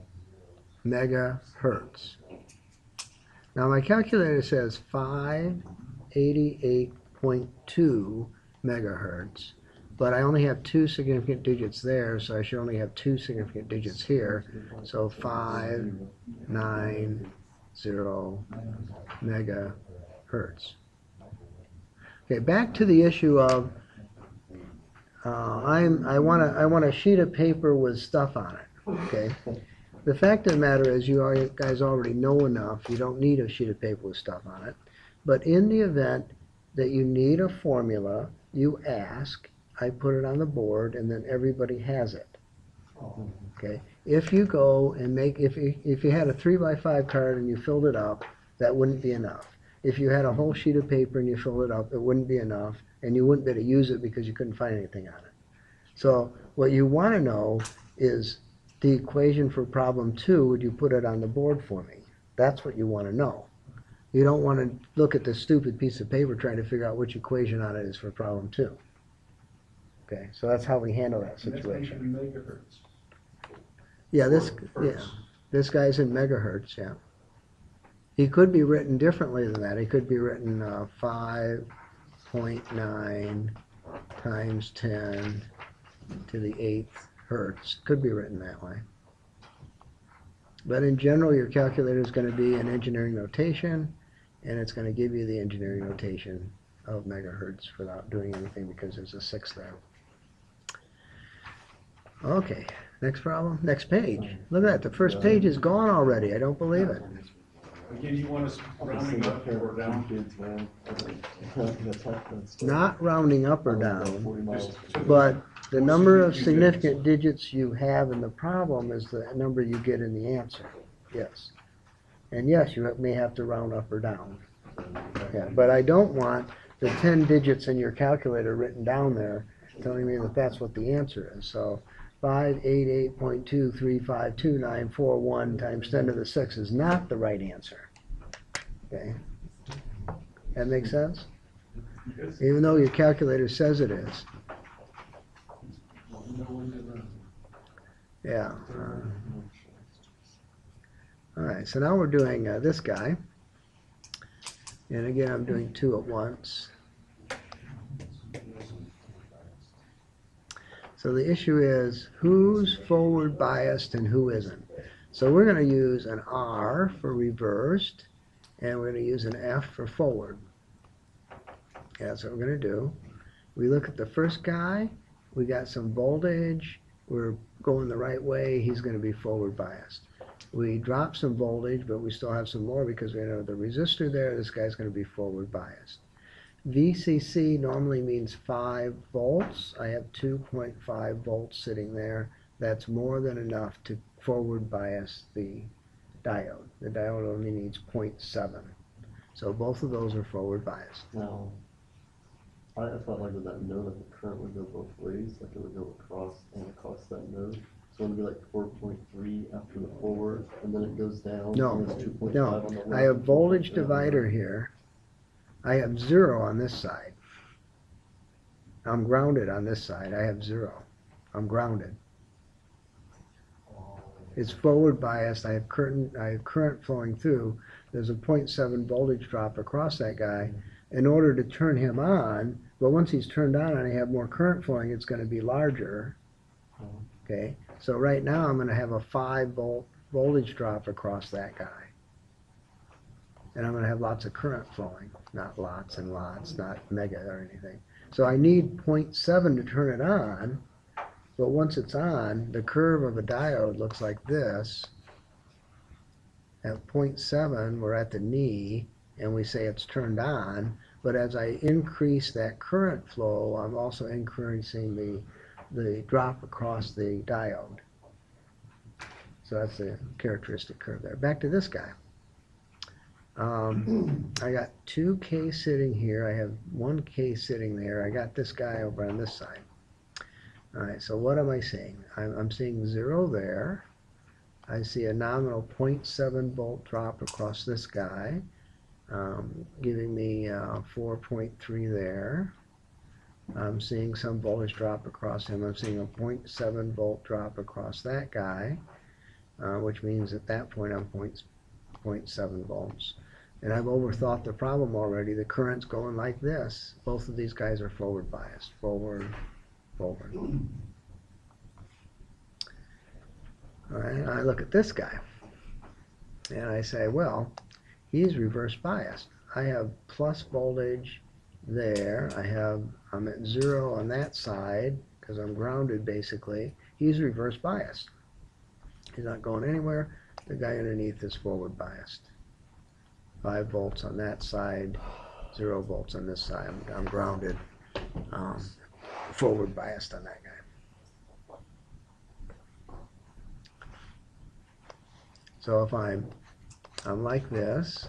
[SPEAKER 1] megahertz. Now my calculator says five eighty-eight point two megahertz, but I only have two significant digits there, so I should only have two significant digits here. So five nine zero megahertz. Okay, back to the issue of uh, I'm I want to I want a sheet of paper with stuff on it. Okay. The fact of the matter is, you guys already know enough. You don't need a sheet of paper with stuff on it. But in the event that you need a formula, you ask. I put it on the board, and then everybody has it. Okay. If you go and make if you, if you had a three by five card and you filled it up, that wouldn't be enough. If you had a whole sheet of paper and you filled it up, it wouldn't be enough, and you wouldn't be able to use it because you couldn't find anything on it. So what you want to know is the equation for problem two. Would you put it on the board for me? That's what you want to know. You don't wanna look at this stupid piece of paper trying to figure out which equation on it is for problem two. Okay, so that's how we handle that
[SPEAKER 2] And that's going
[SPEAKER 1] situation.
[SPEAKER 2] megahertz.
[SPEAKER 1] Yeah, this,
[SPEAKER 2] or
[SPEAKER 1] yeah,
[SPEAKER 2] hertz.
[SPEAKER 1] this guy's in megahertz, yeah. He could be written differently than that. He could be written, uh, five point nine times ten to the eighth hertz. Could be written that way. But in general, your calculator is gonna be an engineering notation, and it's gonna give you the engineering notation of megahertz without doing anything because there's a six there. Okay, next problem, next page. Look at that, the first page is gone already. I don't believe it.
[SPEAKER 2] Again, you want us rounding up or down?
[SPEAKER 4] Kids, man. That's half that stuff.
[SPEAKER 1] Not rounding up or down,
[SPEAKER 4] 40 miles.
[SPEAKER 2] Just-
[SPEAKER 1] but the number of significant digits you have in the problem is the number you get in the answer. Yes. And yes, you may have to round up or down. Yeah, but I don't want the ten digits in your calculator written down there telling me that that's what the answer is. So five eight eight point two three five two nine four one times ten to the six is not the right answer. Okay? That makes sense?
[SPEAKER 2] Yes.
[SPEAKER 1] Even though your calculator says it is.
[SPEAKER 2] No one to run.
[SPEAKER 1] Yeah. uh, All right, so now we're doing uh, this guy. And again, I'm doing two at once. So the issue is who's forward biased and who isn't. So we're going to use an R for reversed, and we're going to use an F for forward. That's what we're going to do. We look at the first guy, we got some voltage, we're going the right way, he's going to be forward biased. We drop some voltage, but we still have some more because we know the resistor there, this guy's going to be forward biased. VCC normally means 5 volts. I have 2.5 volts sitting there. That's more than enough to forward bias the diode. The diode only needs 0.7. So both of those are forward biased.
[SPEAKER 4] Now, I, thought like with that the current would go both ways, like it would go across and across that node. So it'd be like four point three after the forward, and then it goes down.
[SPEAKER 1] No,
[SPEAKER 4] and it's 2.5
[SPEAKER 1] no.
[SPEAKER 4] on the left.
[SPEAKER 1] I have voltage divider here. I have zero on this side. I'm grounded on this side. I have zero. I'm grounded. It's forward biased. I have current, I have current flowing through. There's a 0.7 voltage drop across that guy. In order to turn him on, but once he's turned on and I have more current flowing, it's gonna be larger. Uh-huh. Okay, so right now I'm gonna have a five volt voltage drop across that guy. And I'm gonna have lots of current flowing, not lots and lots, not mega or anything. So I need 0.7 to turn it on, but once it's on, the curve of a diode looks like this. At 0.7, we're at the knee, and we say it's turned on, but as I increase that current flow, I'm also increasing the, the drop across the diode. So that's the characteristic curve there. Back to this guy. Um, I got two K sitting here. I have one K sitting there. I got this guy over on this side. All right, so what am I seeing? I'm, I'm seeing zero there. I see a nominal 0.7 volt drop across this guy, um, giving me uh, 4.3 there. I'm seeing some voltage drop across him. I'm seeing a 0.7 volt drop across that guy, uh, which means at that point I'm 0.7 volts. And I've overthought the problem already. The current's going like this. Both of these guys are forward biased. Forward, forward. All right, I look at this guy. And I say, well, he's reverse biased. I have plus voltage there. I have, I'm at zero on that side because I'm grounded basically. He's reverse biased. He's not going anywhere. The guy underneath is forward biased. Five volts on that side, zero volts on this side. I'm, I'm grounded, um, forward biased on that guy. So if I'm, I'm like this,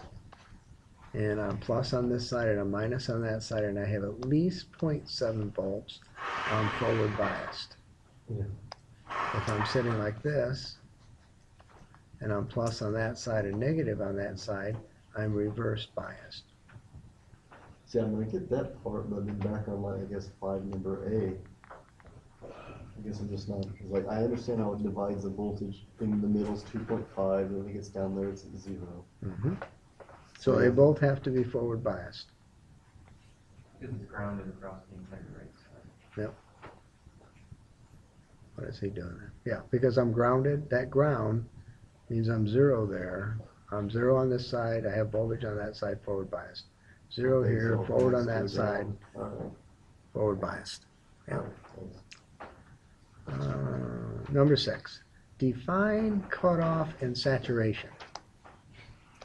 [SPEAKER 1] and I'm plus on this side and I'm minus on that side, and I have at least 0.7 volts, I'm forward biased.
[SPEAKER 4] Yeah.
[SPEAKER 1] If I'm sitting like this, and I'm plus on that side and negative on that side, I'm reverse biased.
[SPEAKER 4] See, I'm going to get that part, but then back on like, I guess, five number A. I guess I'm just not, like, I understand how it divides the voltage, in the middle is two point five, and when it gets down there, it's at zero.
[SPEAKER 1] Mhm. So they both have to be forward biased.
[SPEAKER 6] Because it's grounded across the entire right side. Yep.
[SPEAKER 1] What is he doing? Yeah, because I'm grounded, that ground means I'm zero there. I'm zero on this side, I have voltage on that side, forward biased. Zero
[SPEAKER 4] Okay,
[SPEAKER 1] here,
[SPEAKER 4] so
[SPEAKER 1] forward on that side,
[SPEAKER 4] down. Alright,
[SPEAKER 1] forward biased. Yeah. Uh, Number six, define cutoff and saturation.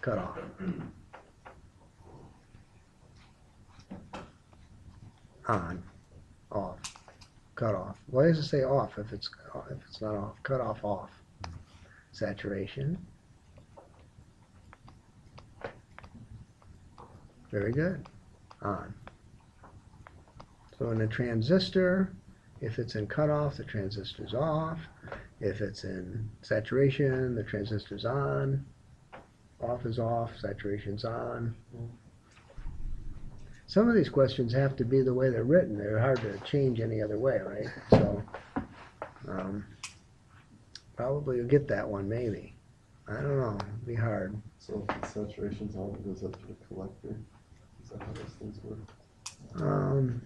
[SPEAKER 1] Cutoff. On, off, cut off. Why does it say off if it's, if it's not off? Cut off, off. Saturation. Very good. On. So in a transistor, if it's in cutoff, the transistor's off. If it's in saturation, the transistor's on. Off is off, saturation's on. Some of these questions have to be the way they're written. They're hard to change any other way, right? So, um, probably you'll get that one, maybe. I don't know, It'd be hard.
[SPEAKER 4] So if the saturation's on, it goes up to the collector. Is that how those things work?
[SPEAKER 1] Um,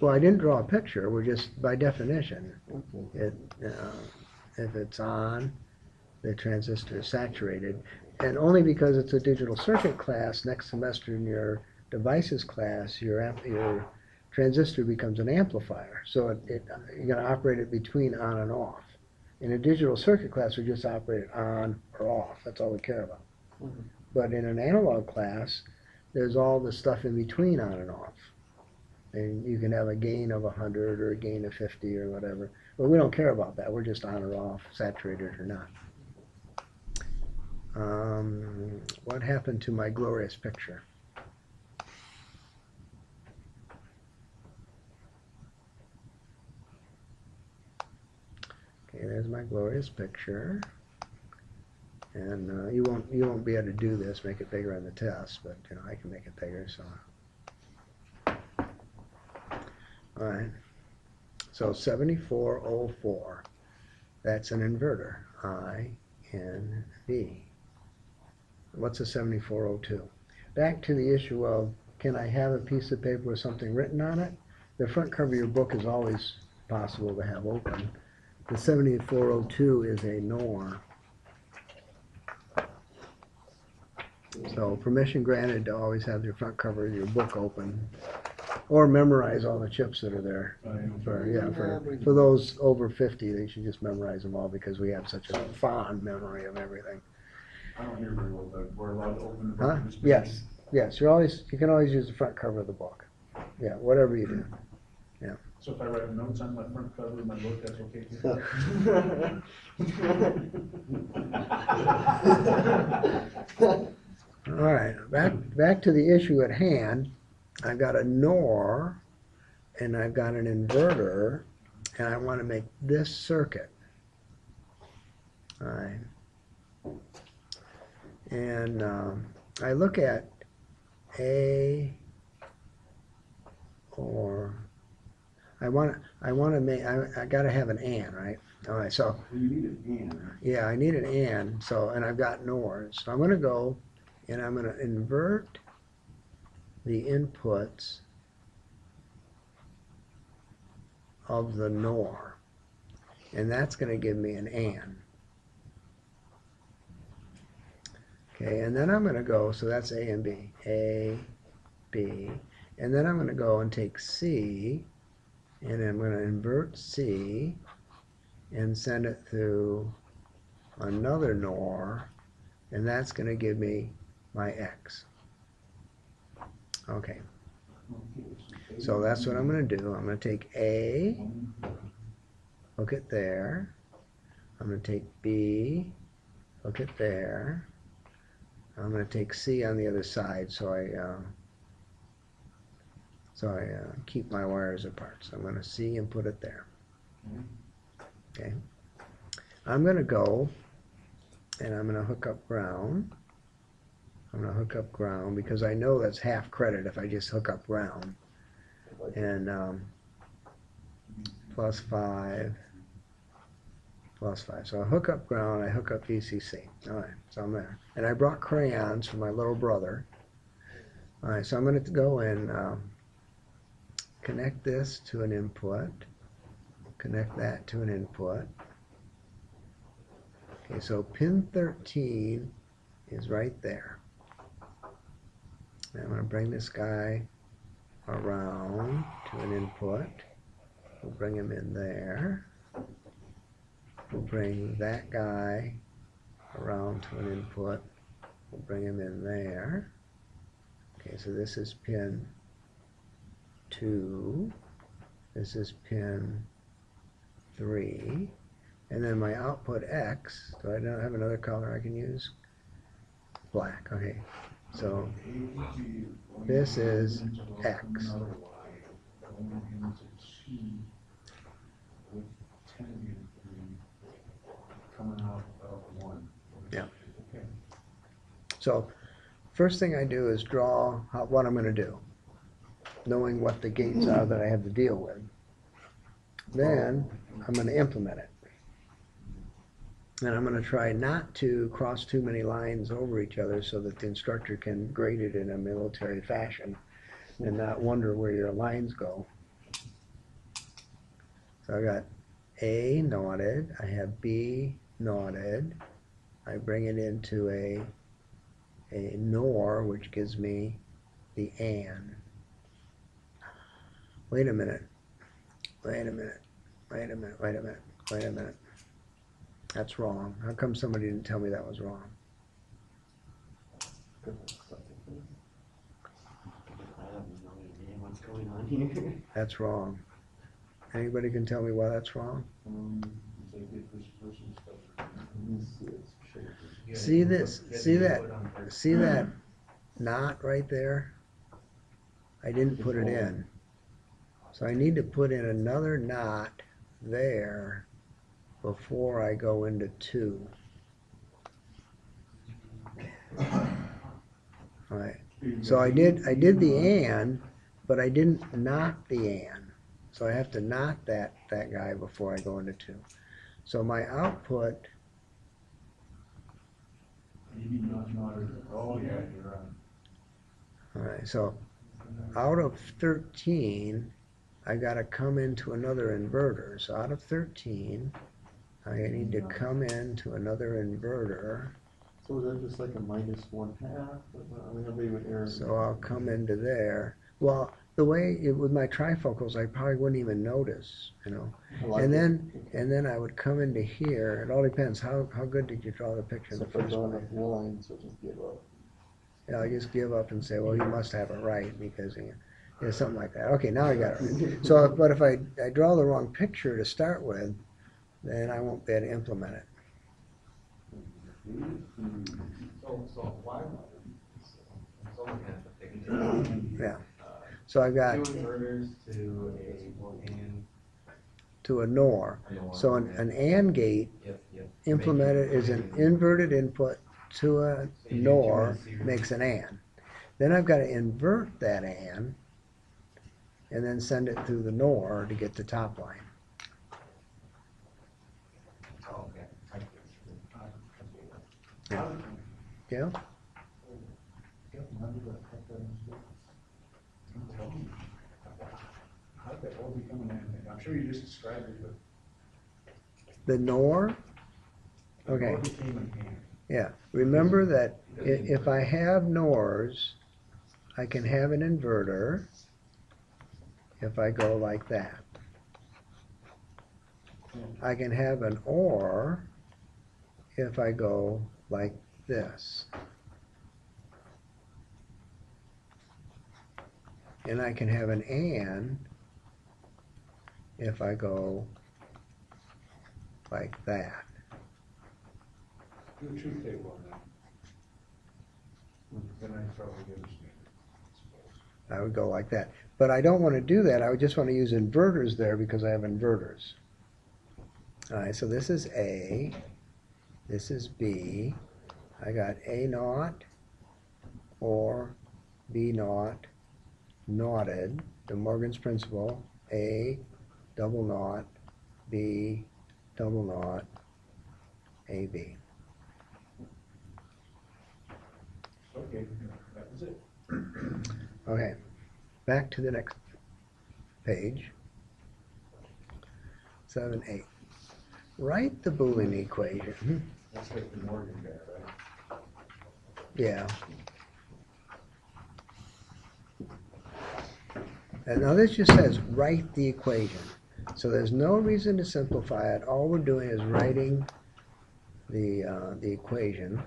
[SPEAKER 1] well, I didn't draw a picture, we're just, by definition,
[SPEAKER 4] Okay.
[SPEAKER 1] it, uh, if it's on, the transistor is saturated. And only because it's a digital circuit class, next semester in your devices class, your amp, your transistor becomes an amplifier. So it, it, you're gonna operate it between on and off. In a digital circuit class, we just operate it on or off, that's all we care about.
[SPEAKER 4] Mhm.
[SPEAKER 1] But in an analog class, there's all the stuff in between on and off. And you can have a gain of hundred or a gain of fifty or whatever. But we don't care about that. We're just on or off, saturated or not. Um, what happened to my glorious picture? Okay, there's my glorious picture. And uh, you won't you won't be able to do this, make it bigger on the test, but you know I can make it bigger. So, all right. So 7404, that's an inverter, I N V. What's a 7402? Back to the issue of can I have a piece of paper with something written on it? The front cover of your book is always possible to have open. The 7402 is a NOR. So permission granted to always have your front cover of your book open or memorize all the chips that are there. For, yeah, for, for those over fifty, they should just memorize them all because we have such a fond memory of everything.
[SPEAKER 2] I don't hear very well, but we're allowed to open. the
[SPEAKER 1] Huh?
[SPEAKER 2] book.
[SPEAKER 1] Yes, yes, you're always, you can always use the front cover of the book. Yeah, whatever you do.
[SPEAKER 2] So if I write notes on my front cover of my book, that's okay too?
[SPEAKER 1] All right, back, back to the issue at hand. I've got a NOR and I've got an inverter and I want to make this circuit. All right. And um, I look at A or I want I want to make I, I got to have an AND, right? All right, so
[SPEAKER 2] Well, you need it and.
[SPEAKER 1] yeah, I need an and, so, and I've got NORs. So I'm gonna go and I'm gonna invert the inputs of the NOR. And that's gonna give me an AND. Okay, and then I'm gonna go, so that's A and B, A, B, and then I'm gonna go and take C, and I'm gonna invert C, and send it through another NOR, and that's gonna give me my X. Okay, so that's what I'm gonna do. I'm gonna take A, hook it there. I'm gonna take B, hook it there. I'm gonna take C on the other side, so I, uh, so I uh, keep my wires apart. So I'm gonna C and put it there. Okay. I'm gonna go and I'm gonna hook up ground I'm gonna hook up ground because I know that's half credit if I just hook up ground. And, um, plus five, plus five. So I hook up ground, I hook up VCC. All right, so I'm there. And I brought crayons for my little brother. All right, so I'm gonna go and, connect this to an input, connect that to an input. Okay, so pin thirteen is right there. And I'm gonna bring this guy around to an input. We'll bring him in there. We'll bring that guy around to an input. We'll bring him in there. Okay, so this is pin two. This is pin three. And then my output X, do I not have another color I can use? Black, okay. So This is X. Yeah. So, first thing I do is draw what I'm gonna do, knowing what the gates are that I have to deal with. Then, I'm gonna implement it. And I'm gonna try not to cross too many lines over each other so that the instructor can grade it in a military fashion and not wonder where your lines go. So I got A knotted, I have B knotted, I bring it into a a nor, which gives me the an. Wait a minute. Wait a minute. Wait a minute. Wait a minute. Wait a minute. That's wrong. How come somebody didn't tell me that was wrong?
[SPEAKER 5] I have no idea what's going on here.
[SPEAKER 1] That's wrong. Anybody can tell me why that's wrong?
[SPEAKER 2] Um, so I get this person stuff.
[SPEAKER 6] You
[SPEAKER 1] See this- see that-
[SPEAKER 6] input on first.
[SPEAKER 1] See that knot right there? I didn't put it in. So I need to put in another knot there before I go into two. Alright, so I did, I did the and, but I didn't knot the and. So I have to knot that, that guy before I go into two. So my output,
[SPEAKER 2] oh, you're right.
[SPEAKER 1] so out of thirteen, I gotta come into another inverter. So out of thirteen, I need to come into another inverter.
[SPEAKER 4] So is that just like a minus one half? I mean, nobody would err.
[SPEAKER 1] So I'll come into there. Well, the way, it- with my trifocals, I probably wouldn't even notice, you know?
[SPEAKER 4] Like
[SPEAKER 1] And
[SPEAKER 4] it.
[SPEAKER 1] then, and then I would come into here. It all depends. How, how good did you draw the picture in
[SPEAKER 4] So
[SPEAKER 1] the
[SPEAKER 4] if I
[SPEAKER 1] first place?
[SPEAKER 4] enough lines, so just give up.
[SPEAKER 1] Yeah, I just give up and say, well, you must have it right because, you know, something like that. Okay, now I got it. So, but if I, I draw the wrong picture to start with, then I won't be able to implement it.
[SPEAKER 7] So, so why,
[SPEAKER 6] So looking at the picture.
[SPEAKER 1] Yeah. So I got
[SPEAKER 6] to a,
[SPEAKER 1] to a NOR. So an, an AND gate
[SPEAKER 6] Yep, yep.
[SPEAKER 1] implemented is an inverted input to a NOR makes an AND. Then I've got to invert that AND and then send it through the NOR to get the top line.
[SPEAKER 6] Okay. I get
[SPEAKER 1] Yeah?
[SPEAKER 2] How'd that all become an end? I'm sure you just described it, but.
[SPEAKER 1] The NOR, Okay.
[SPEAKER 2] What became an and?
[SPEAKER 1] yeah. Remember that i- if I have NORs, I can have an inverter if I go like that. I can have an OR if I go like this. And I can have an AND if I go like that.
[SPEAKER 2] Do a truth table on that. Then I probably understand it.
[SPEAKER 1] I would go like that. But I don't want to do that. I would just want to use inverters there because I have inverters. All right, so this is A. This is B. I got A naught, or B naught knotted, De Morgan's principle, A double knot, B double knot, AB.
[SPEAKER 2] Okay, that was it.
[SPEAKER 1] Okay, back to the next page. Seven, eight. Write the Boolean equation.
[SPEAKER 2] That's like the Morgan guy, right?
[SPEAKER 1] Yeah. And now this just says write the equation. So there's no reason to simplify it. All we're doing is writing the, uh, the equation.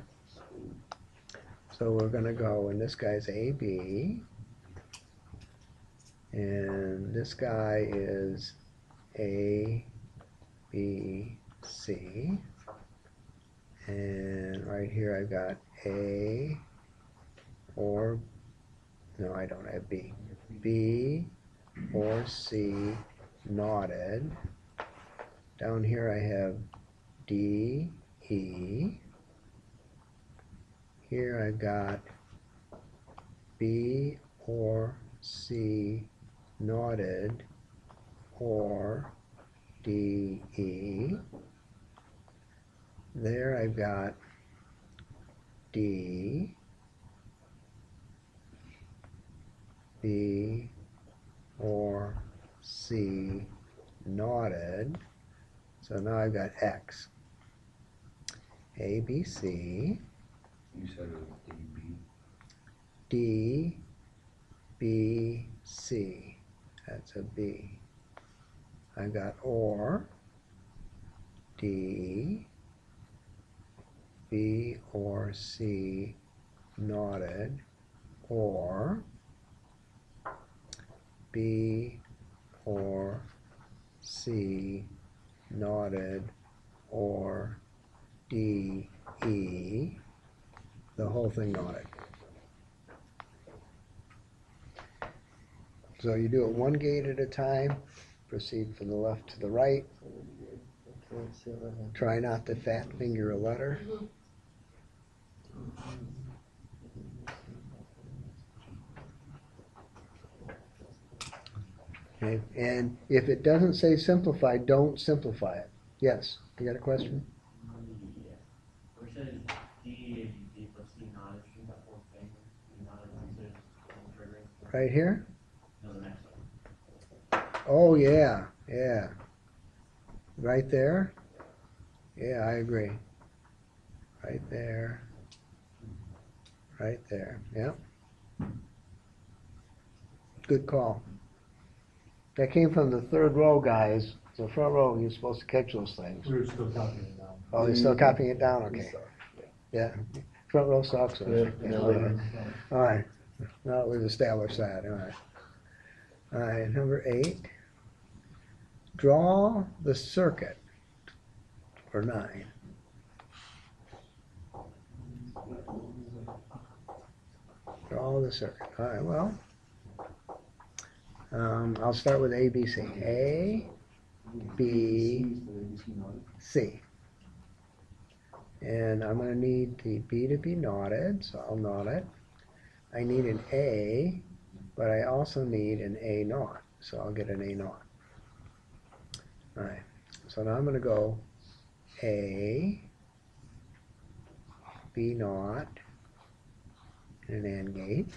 [SPEAKER 1] So we're gonna go, and this guy's AB. And this guy is A, B, C. And right here I've got A or, no, I don't have B. B or C knotted. Down here I have D, E. Here I've got B or C knotted or D, E. There I've got D, B, or C knotted. So now I've got X. A, B, C,
[SPEAKER 2] You said it was DB.
[SPEAKER 1] D, B, C. That's a B. I've got OR, D, B or C knotted, or B or C knotted, or D, E, the whole thing knotted. So you do it one gate at a time, proceed from the left to the right, try not to fat finger a letter. Okay, and if it doesn't say simplify, don't simplify it. Yes, you got a question? Right here?
[SPEAKER 7] No, the next one.
[SPEAKER 1] Oh, yeah, yeah. Right there? Yeah, I agree. Right there. Right there, yep. Good call. That came from the third row guys. The front row, you're supposed to catch those things.
[SPEAKER 2] We were still copying it now.
[SPEAKER 1] Oh, they're still copying it down? Okay. Yeah. Front row sucks.
[SPEAKER 4] Yeah,
[SPEAKER 1] Yeah,
[SPEAKER 4] no,
[SPEAKER 1] leave it. All right, now we've established that, all right. All right, number eight. Draw the circuit for nine. Draw the circuit, all right, well. Um, I'll start with A, B, C. A, B, C. And I'm gonna need the B to be knotted, so I'll knot it. I need an A, but I also need an A knot, so I'll get an A knot. Alright, so now I'm gonna go A, B knot, and an AND gate.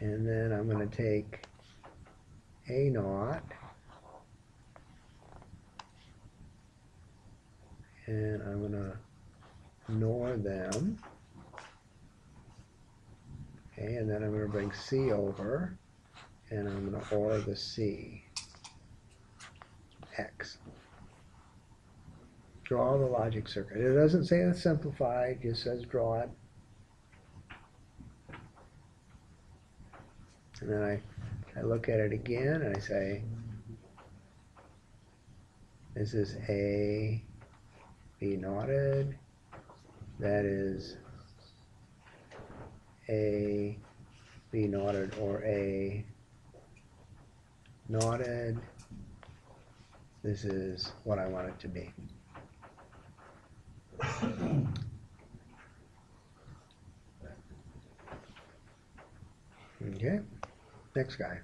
[SPEAKER 1] And then I'm gonna take A knot, and I'm gonna NOR them. Okay, and then I'm gonna bring C over, and I'm gonna OR the C. X. Draw the logic circuit. It doesn't say it's simplified, it just says draw it. And then I, I look at it again and I say, this is A, B knotted, that is A, B knotted, or A nodded. This is what I want it to be. Okay, next guy.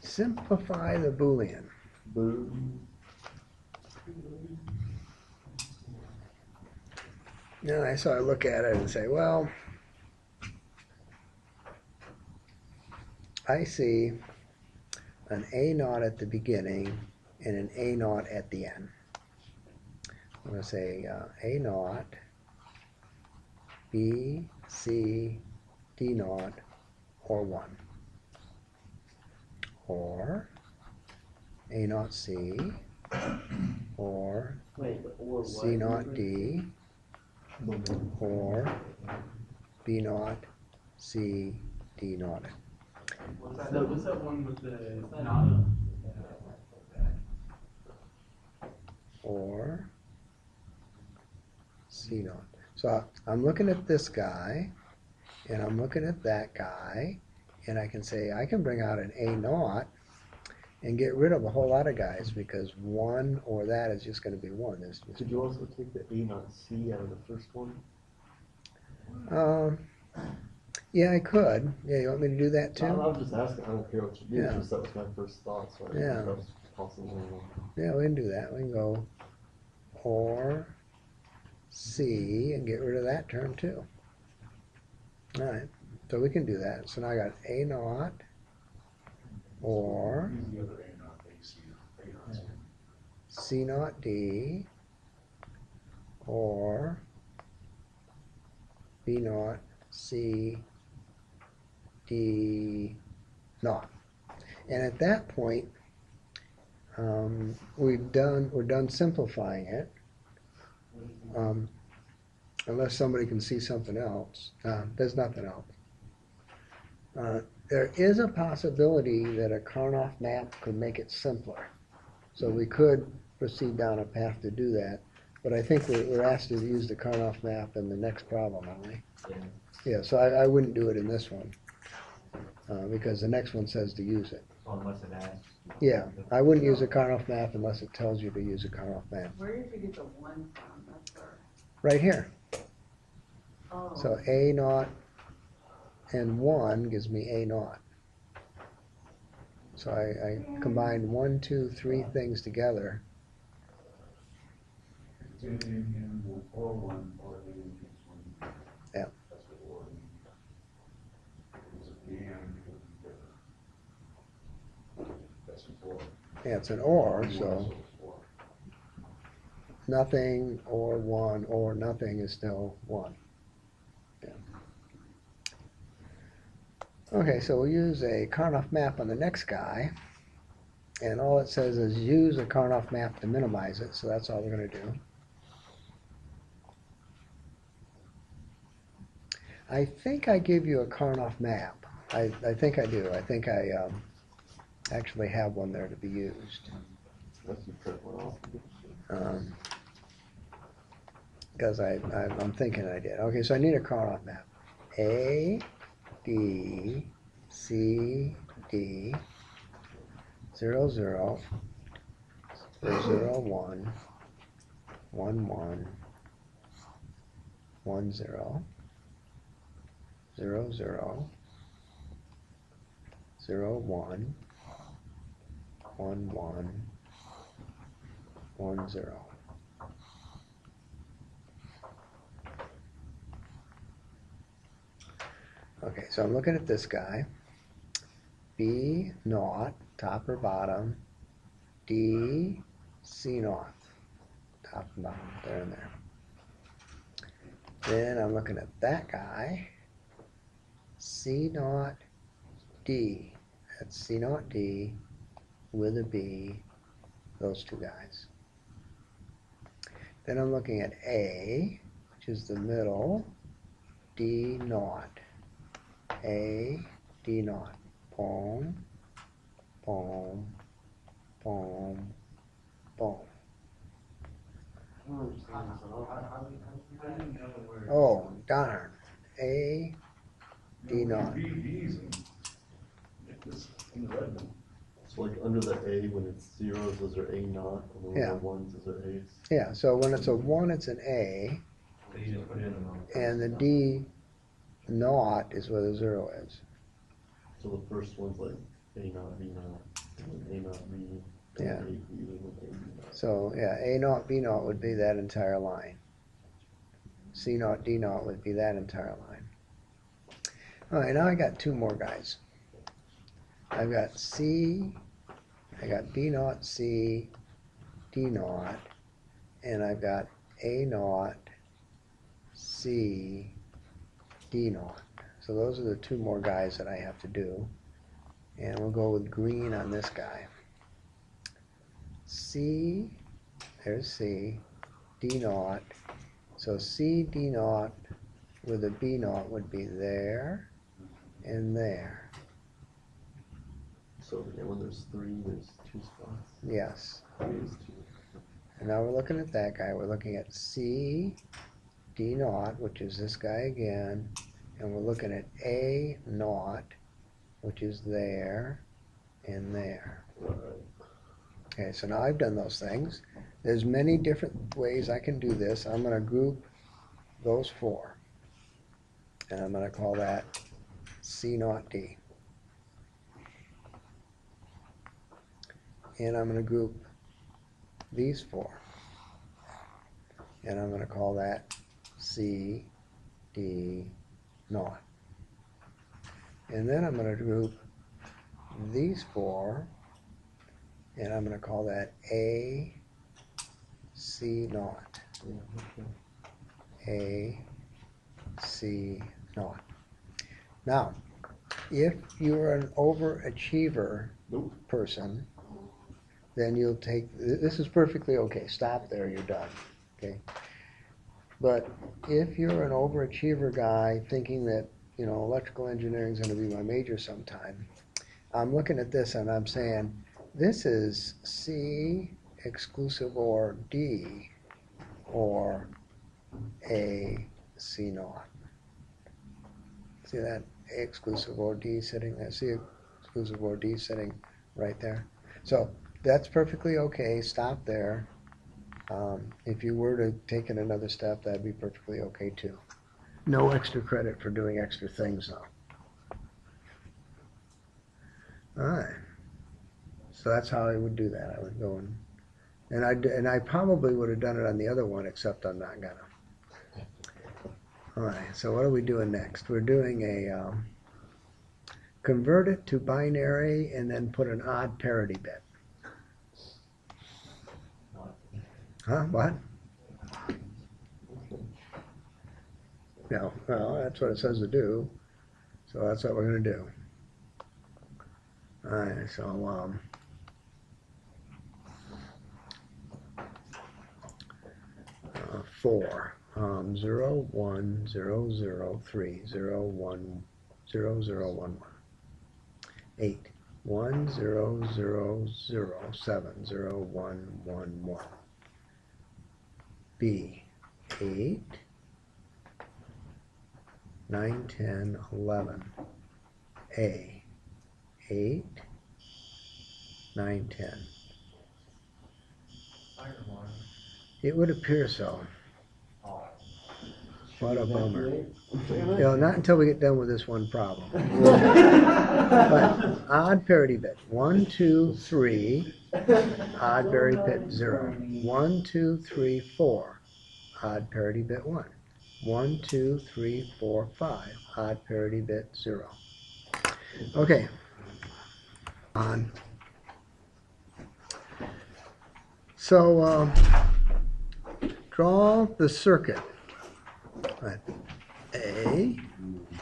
[SPEAKER 1] Simplify the Boolean. Now I sort of look at it and say, well, I see an A naught at the beginning and an A naught at the end. I'm going to say uh, A naught, B, C, D naught, or 1. Or A naught C, or
[SPEAKER 5] Wait, or?
[SPEAKER 1] C naught D, or B naught, C, D naught.
[SPEAKER 7] What's that, what's that one with the nada?
[SPEAKER 1] or C naught. So I'm looking at this guy, and I'm looking at that guy, and I can say I can bring out an A naught and get rid of a whole lot of guys because one or that is just going to be one. There's just,
[SPEAKER 4] Could you also take the A not C out of the first one?
[SPEAKER 1] um, yeah, I could. Yeah, you want me to do that too?
[SPEAKER 4] I
[SPEAKER 1] too?
[SPEAKER 4] was just asking, I don't care what you do,
[SPEAKER 1] Yeah.
[SPEAKER 4] just that was my first thought, so I
[SPEAKER 1] Yeah.
[SPEAKER 4] that was possible.
[SPEAKER 1] Yeah, we can do that. We can go or C and get rid of that term too. All right, so we can do that. So now I got A naught or.
[SPEAKER 2] C naught
[SPEAKER 1] D or B naught C D naught. And at that point, um, we've done, we're done simplifying it. Um, unless somebody can see something else. Uh, there's nothing else. Uh, there is a possibility that a Karnaugh map could make it simpler. So we could proceed down a path to do that. But I think we're, we're asked to use the Karnaugh map in the next problem, aren't we?
[SPEAKER 6] Yeah.
[SPEAKER 1] Yeah, so I, I wouldn't do it in this one. Uh, because the next one says to use it.
[SPEAKER 6] Unless it asks.
[SPEAKER 1] Yeah, I wouldn't use a Karnaugh map unless it tells you to use a Karnaugh map.
[SPEAKER 8] Where did you get the one from? That's where,
[SPEAKER 1] Right here.
[SPEAKER 8] oh.
[SPEAKER 1] So A naught and one gives me A naught. So I, I combined one, two, three things together. Yeah. Yeah, it's an Or, so nothing or one or nothing is still one. Okay, so we'll use a Karnaugh map on the next guy. And all it says is use a Karnaugh map to minimize it, so that's all we're gonna do. I think I gave you a Karnaugh map. I, I think I do. I think I, um, actually have one there to be used.
[SPEAKER 4] Unless you print one off.
[SPEAKER 1] Um, I, I, I'm thinking I did. Okay, so I need a Karnaugh map. A, B, C, D, zero, zero, zero, one, one, one, one, zero, zero, zero, zero, one, one, one, one, zero. Okay, so I'm looking at this guy. B naught, top or bottom. D, C naught, top and bottom, there and there. Then I'm looking at that guy. C naught, D. That's C naught D with a B, those two guys. Then I'm looking at A, which is the middle, D naught. A, D naught. Boom, boom, boom, boom.
[SPEAKER 5] I don't understand this at all.
[SPEAKER 7] How do you know where?
[SPEAKER 1] Oh, darn. A, D
[SPEAKER 2] No,
[SPEAKER 1] naught.
[SPEAKER 2] B, B's in, this, in the red one.
[SPEAKER 4] So like under the A, when it's zeros, those are A naught, and when
[SPEAKER 1] Yeah.
[SPEAKER 4] they're ones, those are A's.
[SPEAKER 1] Yeah, so when it's a one, it's an A,
[SPEAKER 6] So you just put it in the middle.
[SPEAKER 1] and the D naught is where the zero is.
[SPEAKER 4] So the first one's like A naught, B naught, A naught, B.
[SPEAKER 1] Yeah.
[SPEAKER 4] A, B, then A, B naught.
[SPEAKER 1] So, yeah, A naught, B naught would be that entire line. C naught, D naught would be that entire line. All right, now I got two more guys. I've got C, I got B naught, C, D naught, and I've got A naught, C, D naught. So those are the two more guys that I have to do. And we'll go with green on this guy. C, there's C, D naught. So C, D naught with a B naught would be there and there.
[SPEAKER 4] So when there's three, there's two spots.
[SPEAKER 1] Yes.
[SPEAKER 4] Three is two.
[SPEAKER 1] And now we're looking at that guy. We're looking at C, D naught, which is this guy again. And we're looking at A naught, which is there and there. Okay, so now I've done those things. There's many different ways I can do this. I'm gonna group those four. And I'm gonna call that C naught D. And I'm gonna group these four. And I'm gonna call that C D naught. And then I'm gonna group these four and I'm gonna call that A C naught. A C naught. Now, if you're an overachiever
[SPEAKER 4] Nope.
[SPEAKER 1] person, then you'll take, this is perfectly okay, stop there, you're done, okay? But if you're an overachiever guy thinking that, you know, electrical engineering is gonna be my major sometime, I'm looking at this and I'm saying, this is C exclusive or D or A C naught. See that A exclusive or D sitting there, C exclusive or D sitting right there. So that's perfectly okay, stop there. Um, if you were to take it another step, that'd be perfectly okay too. No extra credit for doing extra things though. Alright. So that's how I would do that. I would go and, and I, and I probably would have done it on the other one, except I'm not gonna. Alright, so what are we doing next? We're doing a, um, convert it to binary and then put an odd parity bit. Huh, what? No, well, that's what it says to do, so that's what we're gonna do. Alright, so, um. Uh, four, um, zero, one, zero, zero, three, zero, one, zero, zero, one, one. Eight, one, zero, zero, zero, seven, zero, one, one, one. B, eight, nine, ten, eleven. A, eight, nine, ten.
[SPEAKER 6] Fire alarm.
[SPEAKER 1] It would appear so. What a bummer. You know, not until we get done with this one problem. But odd parity bit, one, two, three, odd parity bit zero. One, two, three, four, odd parity bit one. One, two, three, four, five, odd parity bit zero. Okay. On. So, um, draw the circuit. at A,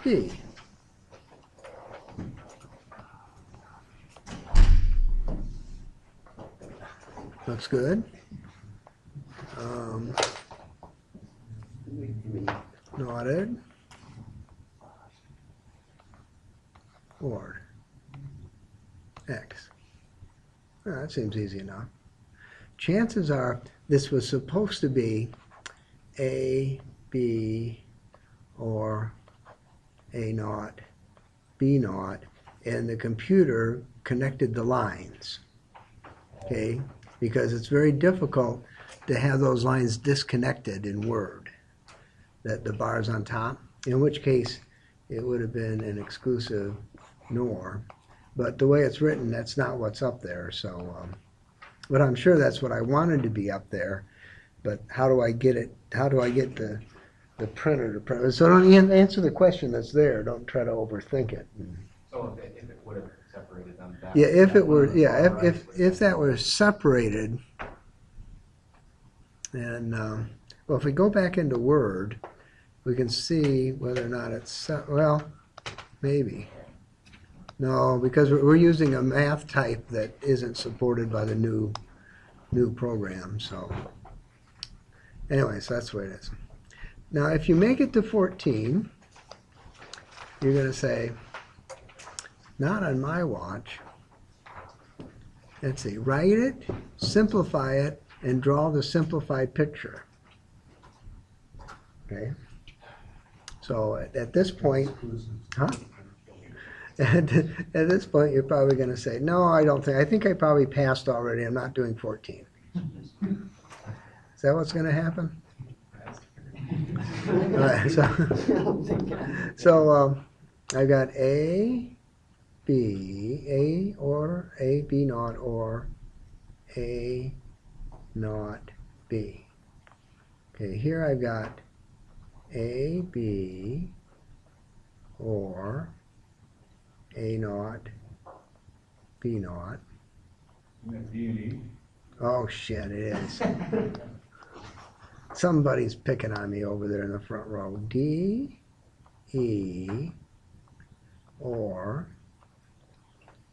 [SPEAKER 1] B. Looks good. Um, nodded. Board. X. Well, that seems easy enough. Chances are this was supposed to be A, B, or A naught, B naught, and the computer connected the lines. Okay, because it's very difficult to have those lines disconnected in Word. That the bars on top, in which case it would have been an exclusive NOR. But the way it's written, that's not what's up there. So, um, but I'm sure that's what I wanted to be up there. But how do I get it? How do I get the the printer to print? So don't answer the question that's there. Don't try to overthink it.
[SPEAKER 6] So if it, if it would have separated them. that-
[SPEAKER 1] Yeah, if
[SPEAKER 6] that
[SPEAKER 1] it were,
[SPEAKER 6] one on the
[SPEAKER 1] yeah, if,
[SPEAKER 6] right
[SPEAKER 1] if, if that were separated, and, um, well, if we go back into Word, we can see whether or not it's, se- well, maybe. No, because we're, we're using a math type that isn't supported by the new, new program, so. Anyways, that's the way it is. Now, if you make it to fourteen, you're gonna say, not on my watch. Let's see, write it, simplify it, and draw the simplified picture. Okay? So at, this point, huh? At, at this point, you're probably gonna say, no, I don't think, I think I probably passed already, I'm not doing fourteen. Is that what's gonna happen? All right, so, so, um, I got A, B, A or A, B naught or A naught B. Okay, here I've got A, B or A naught, B naught.
[SPEAKER 2] E?
[SPEAKER 1] Oh shit, it is. Somebody's picking on me over there in the front row. D, E, or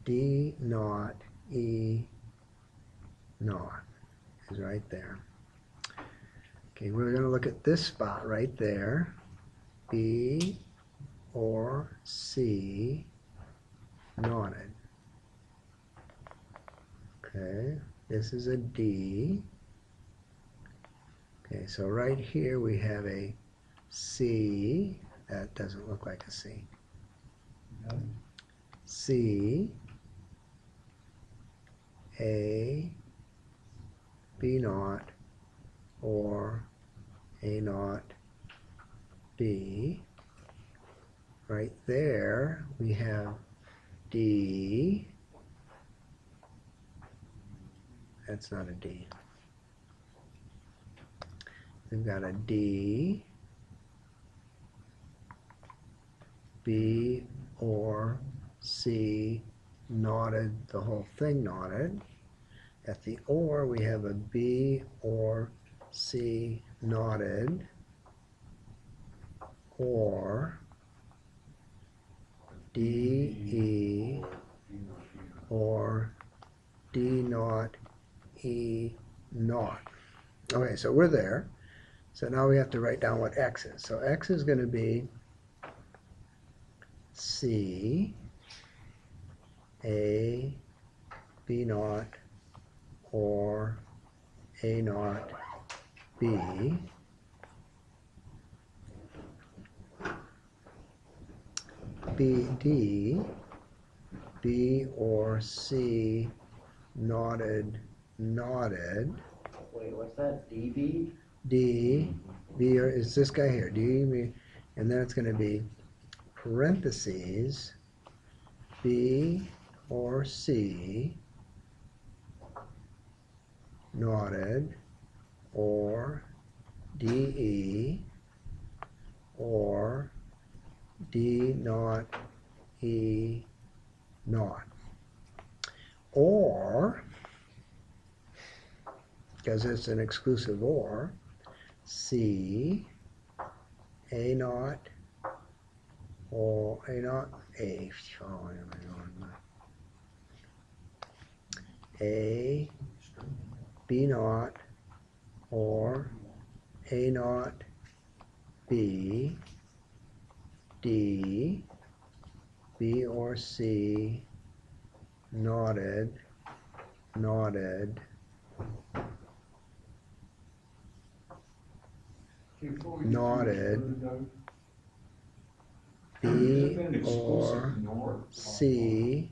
[SPEAKER 1] D naught, E naught is right there. Okay, we're gonna look at this spot right there. B or C naughted. Okay, this is a D. Okay, so right here we have a C. That doesn't look like a C. C. A. B naught or A naught B. Right there we have D. That's not a D. We've got a D, B or C knotted, the whole thing knotted. At the or, we have a B or C knotted, or D, E, or D naught, E naught. Okay, so we're there. So now we have to write down what x is. So x is going to be C, A, B naught, or A naught, B. B, D, B or C, knotted, knotted.
[SPEAKER 5] Wait, what's that? DB?
[SPEAKER 1] D, B or is this guy here, D, B, and then it's gonna be parentheses, B or C, knotted, or DE, or D naught, E naught. Or, because it's an exclusive or, C, A naught, or A naught, A, oh, where am I going? A, B naught, or A naught, B, D, B or C, knotted, knotted,
[SPEAKER 3] Before we get
[SPEAKER 1] Knotted. B
[SPEAKER 2] Isn't that an
[SPEAKER 1] or? C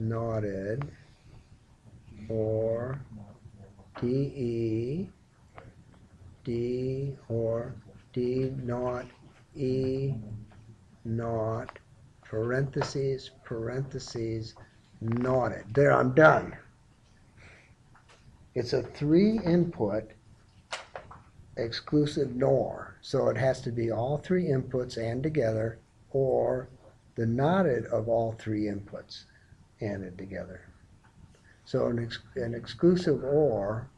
[SPEAKER 1] knotted or D E D or D not E not parentheses parentheses knotted. There, I'm done. It's a three input exclusive NOR, so it has to be all three inputs and together or the knotted of all three inputs added together. So an, ex- an exclusive OR,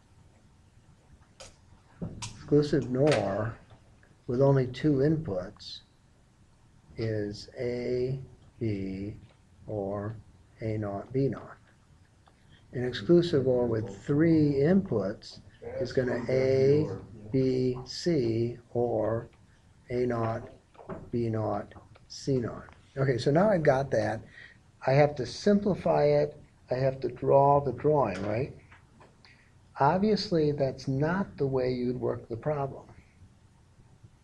[SPEAKER 1] exclusive NOR with only two inputs is A, B, or A naught, B naught. An exclusive OR with three inputs is gonna A, B, C, or A naught, B naught, C naught. Okay, so now I've got that. I have to simplify it. I have to draw the drawing, right? Obviously, that's not the way you'd work the problem,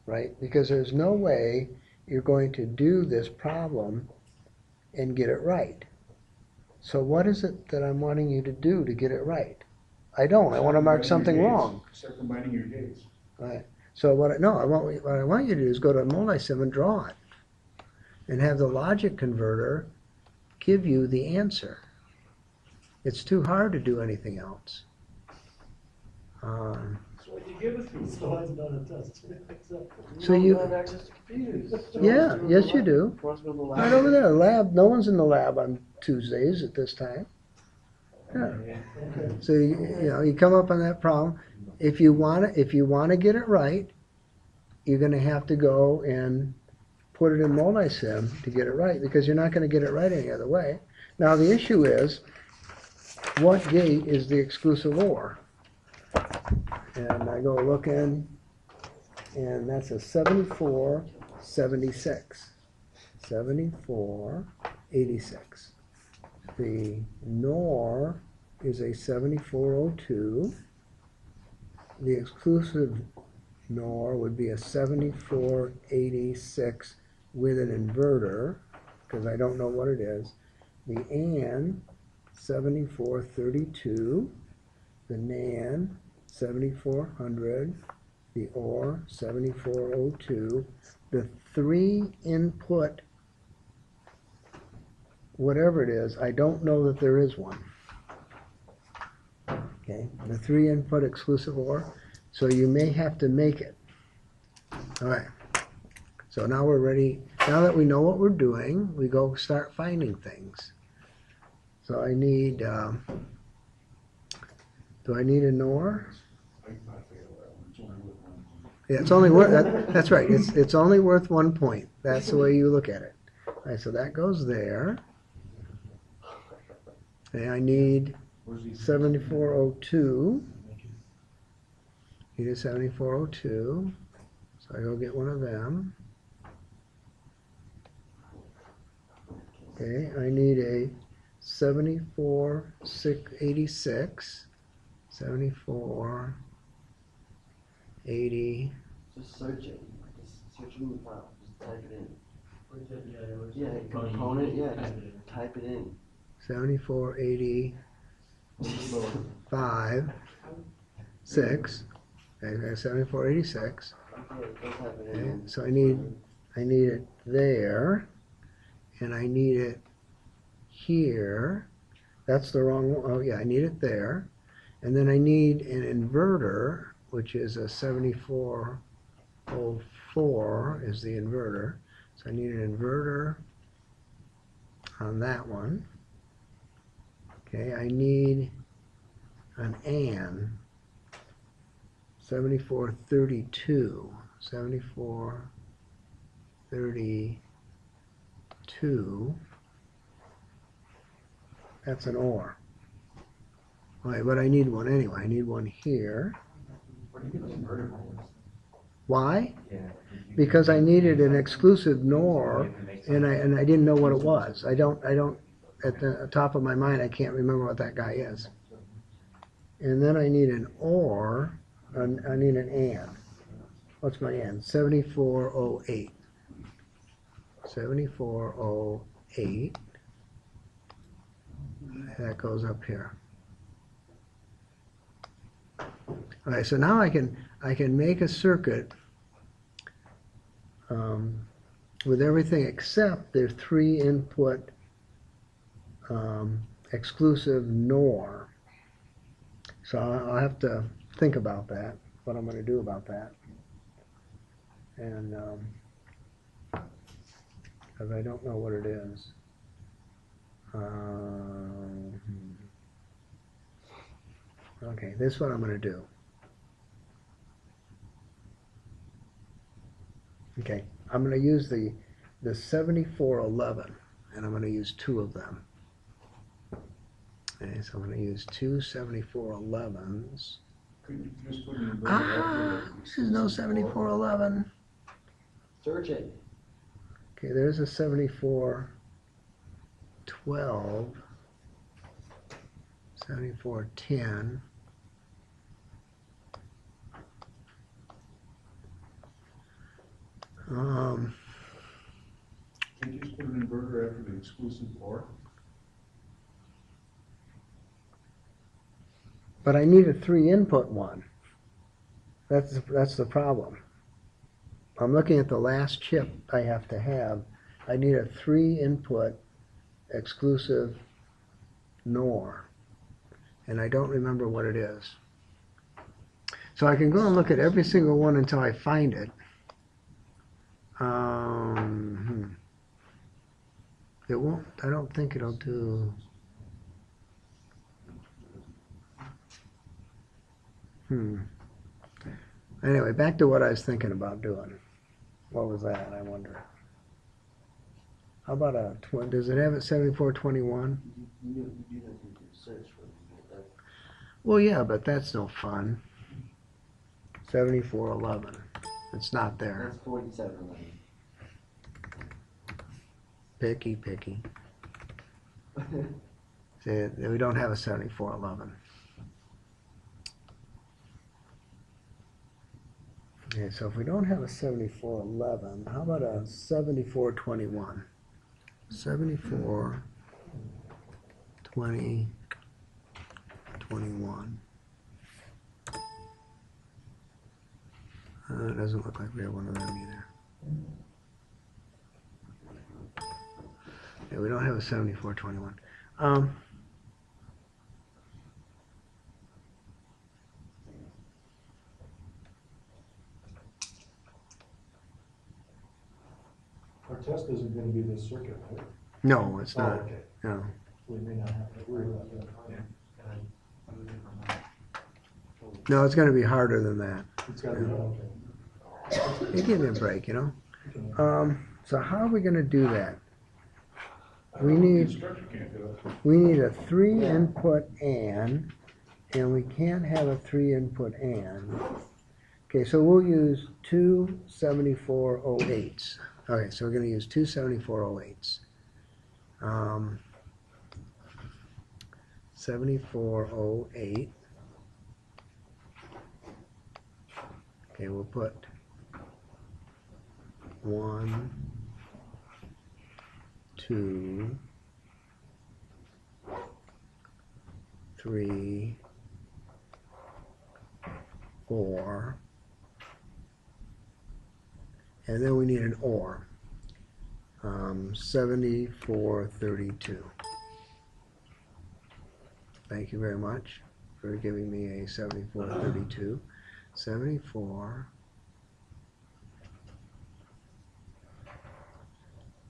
[SPEAKER 1] right? Because there's no way you're going to do this problem and get it right. So what is it that I'm wanting you to do to get it right? I don't. I want to mark something wrong.
[SPEAKER 2] Start combining your dates.
[SPEAKER 1] Right. So what? I, no, I want what I want you to do is go to Multisim and draw it, and have the logic converter give you the answer. It's too hard to do anything else. Um,
[SPEAKER 9] So you give us, so it's not a test.
[SPEAKER 1] So you-
[SPEAKER 5] don't have access to computers. So
[SPEAKER 1] Yeah, yes, you do.
[SPEAKER 5] Want us to go to the lab?
[SPEAKER 1] right over there, lab. No one's in the lab on Tuesdays at this time. Yeah. So you, you know you come up on that problem. If you want to, if you want to get it right, you're going to have to go and put it in Multisim to get it right because you're not going to get it right any other way. Now the issue is, what gate is the exclusive OR? And I go looking, and that's a 74, 76. 74, 86. The NOR is a 7402. The exclusive NOR would be a 7486 with an inverter, because I don't know what it is. The AN, 7432. The NAN, 7400. The OR, 7402. The three input whatever it is, I don't know that there is one. Okay, the three input exclusive OR, so you may have to make it. All right, so now we're ready, now that we know what we're doing, we go start finding things. So I need, um, do I need a NOR? Yeah, it's only worth, that, that's right, it's, it's only worth one point, that's the way you look at it. All right, so that goes there. Okay, I need seventy-four oh two. Need a seventy-four oh two, so I go get one of them. Okay, I need a seventy-four six eighty-six, seventy-four eighty,
[SPEAKER 5] Just search it. Just search it in the file. Just type it in.
[SPEAKER 7] Which, yeah, it was-
[SPEAKER 5] Yeah,
[SPEAKER 7] Funny,
[SPEAKER 5] component, yeah,
[SPEAKER 7] type it in.
[SPEAKER 5] type it in.
[SPEAKER 1] seventy-four eighty, five, six, okay, seventy-four eighty-six.
[SPEAKER 5] Okay, go type it
[SPEAKER 1] Okay, so I need, I need it there, and I need it here. That's the wrong one. Oh, yeah, I need it there. And then I need an inverter, which is a 7404 is the inverter. So I need an inverter on that one. Okay, I need an AN 7432. 7432 two. That's an or. Why? but I need one anyway. I need one here. Why? Because I needed an exclusive nor, and I and I didn't know what it was. I don't I don't at the top of my mind I can't remember what that guy is. And then I need an or, I need an and. What's my and? Seventy four oh eight. That goes up here. Alright, so now I can, I can make a circuit um, with everything except the three input um, exclusive NOR. So I'll have to think about that, what I'm gonna do about that. And, um, cause I don't know what it is. Um, hmm. Okay, this is what I'm gonna do. Okay, I'm gonna use the, the seventy-four eleven, and I'm gonna use two of them. Okay, so I'm gonna use two seventy-four elevens.
[SPEAKER 2] Could you just put
[SPEAKER 1] Ah, this is no seventy-four eleven.
[SPEAKER 5] Search it.
[SPEAKER 1] Okay, there's a seventy-four twelve. Seventy-four ten. Um,
[SPEAKER 2] Can you just put an inverter after the exclusive or?
[SPEAKER 1] but I need a three input one. That's, that's the problem. I'm looking at the last chip I have to have. I need a three input exclusive NOR. And I don't remember what it is. So I can go and look at every single one until I find it. Um, hmm. It won't, I don't think it'll do. Hmm. Anyway, back to what I was thinking about doing. What was that? I wonder. How about a twin? Does it have
[SPEAKER 5] it 7421?
[SPEAKER 1] Well, yeah, but that's no fun. 7411. It's not there.
[SPEAKER 5] That's 4711.
[SPEAKER 1] Picky, picky. See, we don't have a 7411. Okay, so if we don't have a seventy-four eleven, how about a seventy-four twenty-one? Seventy-four twenty twenty-one. Uh, it doesn't look like we have one of them either. Yeah, we don't have a seventy-four twenty-one. Um,
[SPEAKER 9] Our test isn't gonna be this circuit, right?
[SPEAKER 1] no, it's
[SPEAKER 9] Oh,
[SPEAKER 1] not,
[SPEAKER 9] okay.
[SPEAKER 1] no.
[SPEAKER 9] We may not have to worry about that.
[SPEAKER 1] No, it's gonna be harder than that.
[SPEAKER 9] It's gotta be, okay.
[SPEAKER 1] Hey, give me a break, you know? Um, so how are we gonna do that? We need,
[SPEAKER 2] instructor can't do it.
[SPEAKER 1] we need a three input AND, and we can't have a three input AND. Okay, so we'll use two seventy-four oh eights. Okay, so we're gonna use two seventy-four oh eights. Um, seventy-four oh eight. Okay, we'll put one, two, three, four, and then we need an OR. Um, seventy-four thirty-two. Thank you very much for giving me a seventy-four thirty-two. Seventy-four.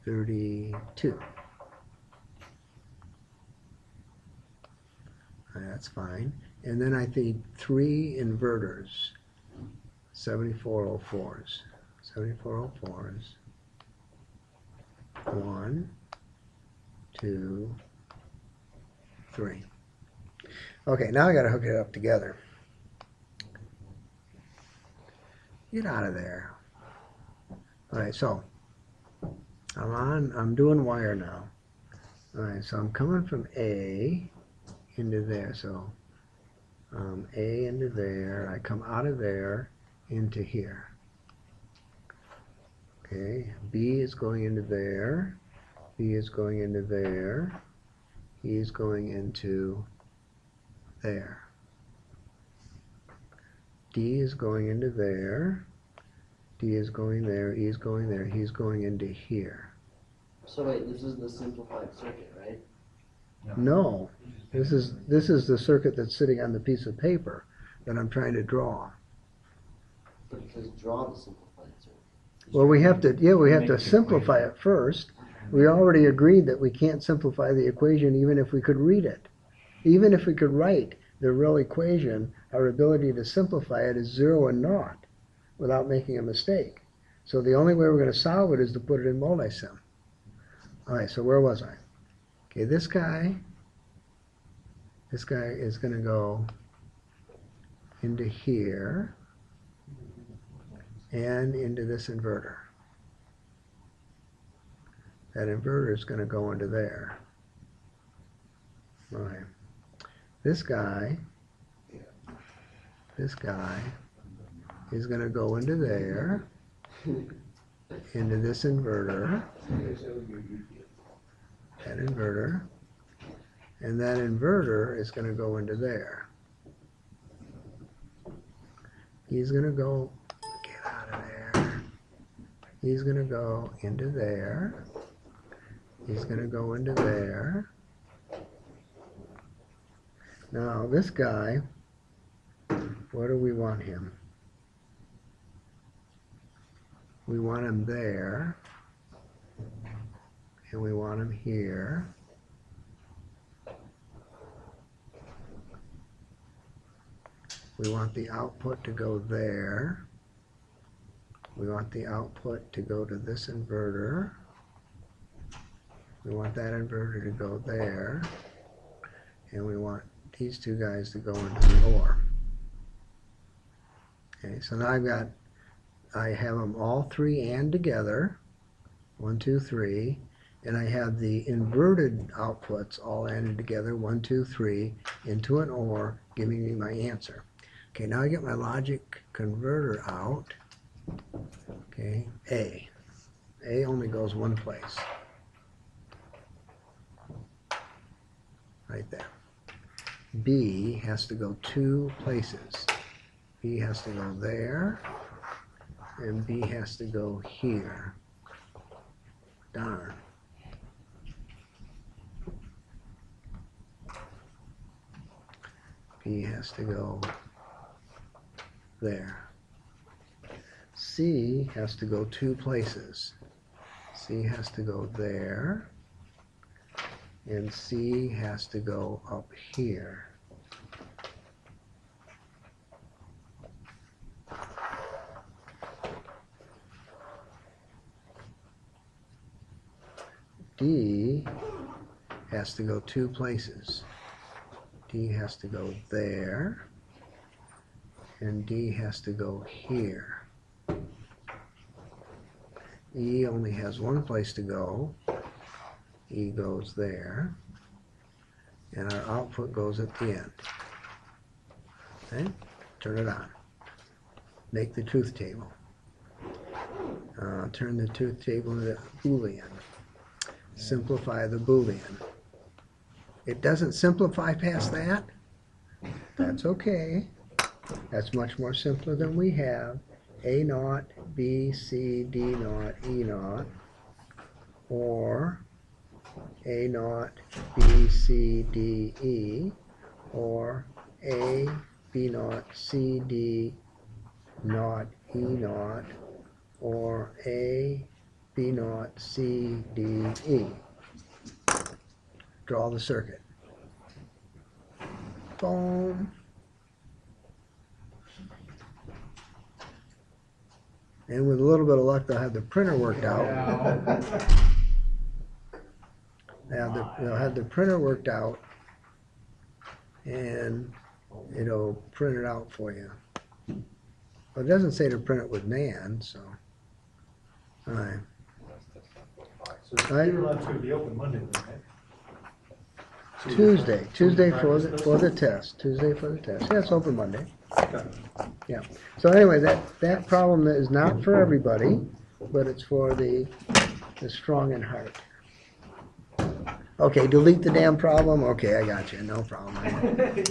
[SPEAKER 1] Thirty-two. Uh, That's fine. And then I need three inverters. Seventy-four oh fours. Seventy-four oh fours. One, two, three. Okay, now I gotta hook it up together. Get out of there. Alright, so I'm on, I'm doing wire now. Alright, so I'm coming from A into there, so um, A into there, I come out of there into here. Okay, B is going into there, B is going into there, E is going into there. D is going into there, D is going there, E is going there, he's going into here.
[SPEAKER 5] So wait, this is the simplified circuit, right?
[SPEAKER 1] No, this is, this is the circuit that's sitting on the piece of paper that I'm trying to draw.
[SPEAKER 5] But it says draw the simplified circuit.
[SPEAKER 1] Well, we have to, yeah, we have to simplify it first. We already agreed that we can't simplify the equation even if we could read it. Even if we could write the real equation, our ability to simplify it is zero and naught without making a mistake. So the only way we're gonna solve it is to put it in multisim. All right, so where was I? Okay, this guy, this guy is gonna go into here and into this inverter. That inverter is going to go into there. Right. This guy, this guy is going to go into there, into this inverter, that inverter, and that inverter is going to go into there. He's going to go, He's going to go into there. He's going to go into there. Now, this guy, where do we want him? We want him there. And we want him here. We want the output to go there. We want the output to go to this inverter. We want that inverter to go there. And we want these two guys to go into the OR. Okay, so now I've got, I have them all three and together. One, two, three. And I have the inverted outputs all added together, one, two, three, into an OR, giving me my answer. Okay, now I get my logic converter out. Okay, A. A only goes one place. Right there. B has to go two places. B has to go there, and B has to go here. Darn. B has to go there. C has to go two places. C has to go there. And C has to go up here. D has to go two places. D has to go there. And D has to go here. E only has one place to go. E goes there. And our output goes at the end. Okay? Turn it on. Make the truth table. Uh, turn the truth table into Boolean. Simplify the Boolean. It doesn't simplify past that. That's okay. That's much more simpler than we have. A naught, B, C, D naught, E naught, or A naught, B, C, D, E, or A, B naught, C, D naught, E naught, or A, B naught, C, D, E. Draw the circuit. Boom. And with a little bit of luck, they'll have the printer worked out. They have the, they'll have the printer worked out and it'll print it out for you. Well, it doesn't say to print it with NAND, so. All right.
[SPEAKER 9] So computer lab's gonna be open Monday, then, right? So we can-
[SPEAKER 1] Tuesday, Tuesday for the, for the test, Tuesday for the test. Yeah, it's open Monday.
[SPEAKER 9] Okay.
[SPEAKER 1] So anyway, that, that problem is not for everybody. but it's for the, the strong in heart. Okay, delete the damn problem, okay, I got you, no problem.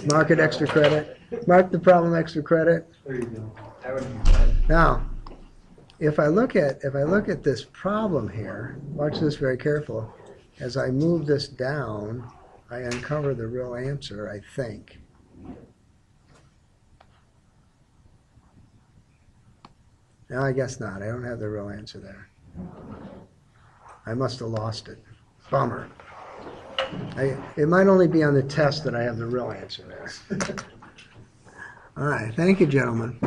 [SPEAKER 1] Mark it extra credit, mark the problem extra credit.
[SPEAKER 9] There you go.
[SPEAKER 6] Would.
[SPEAKER 1] Now, if I look at, if I look at this problem here, watch this very careful. As I move this down, I uncover the real answer, I think. No, I guess not. I don't have the real answer there. I must have lost it. Bummer. I, it might only be on the test that I have the real answer there. All right, thank you, gentlemen.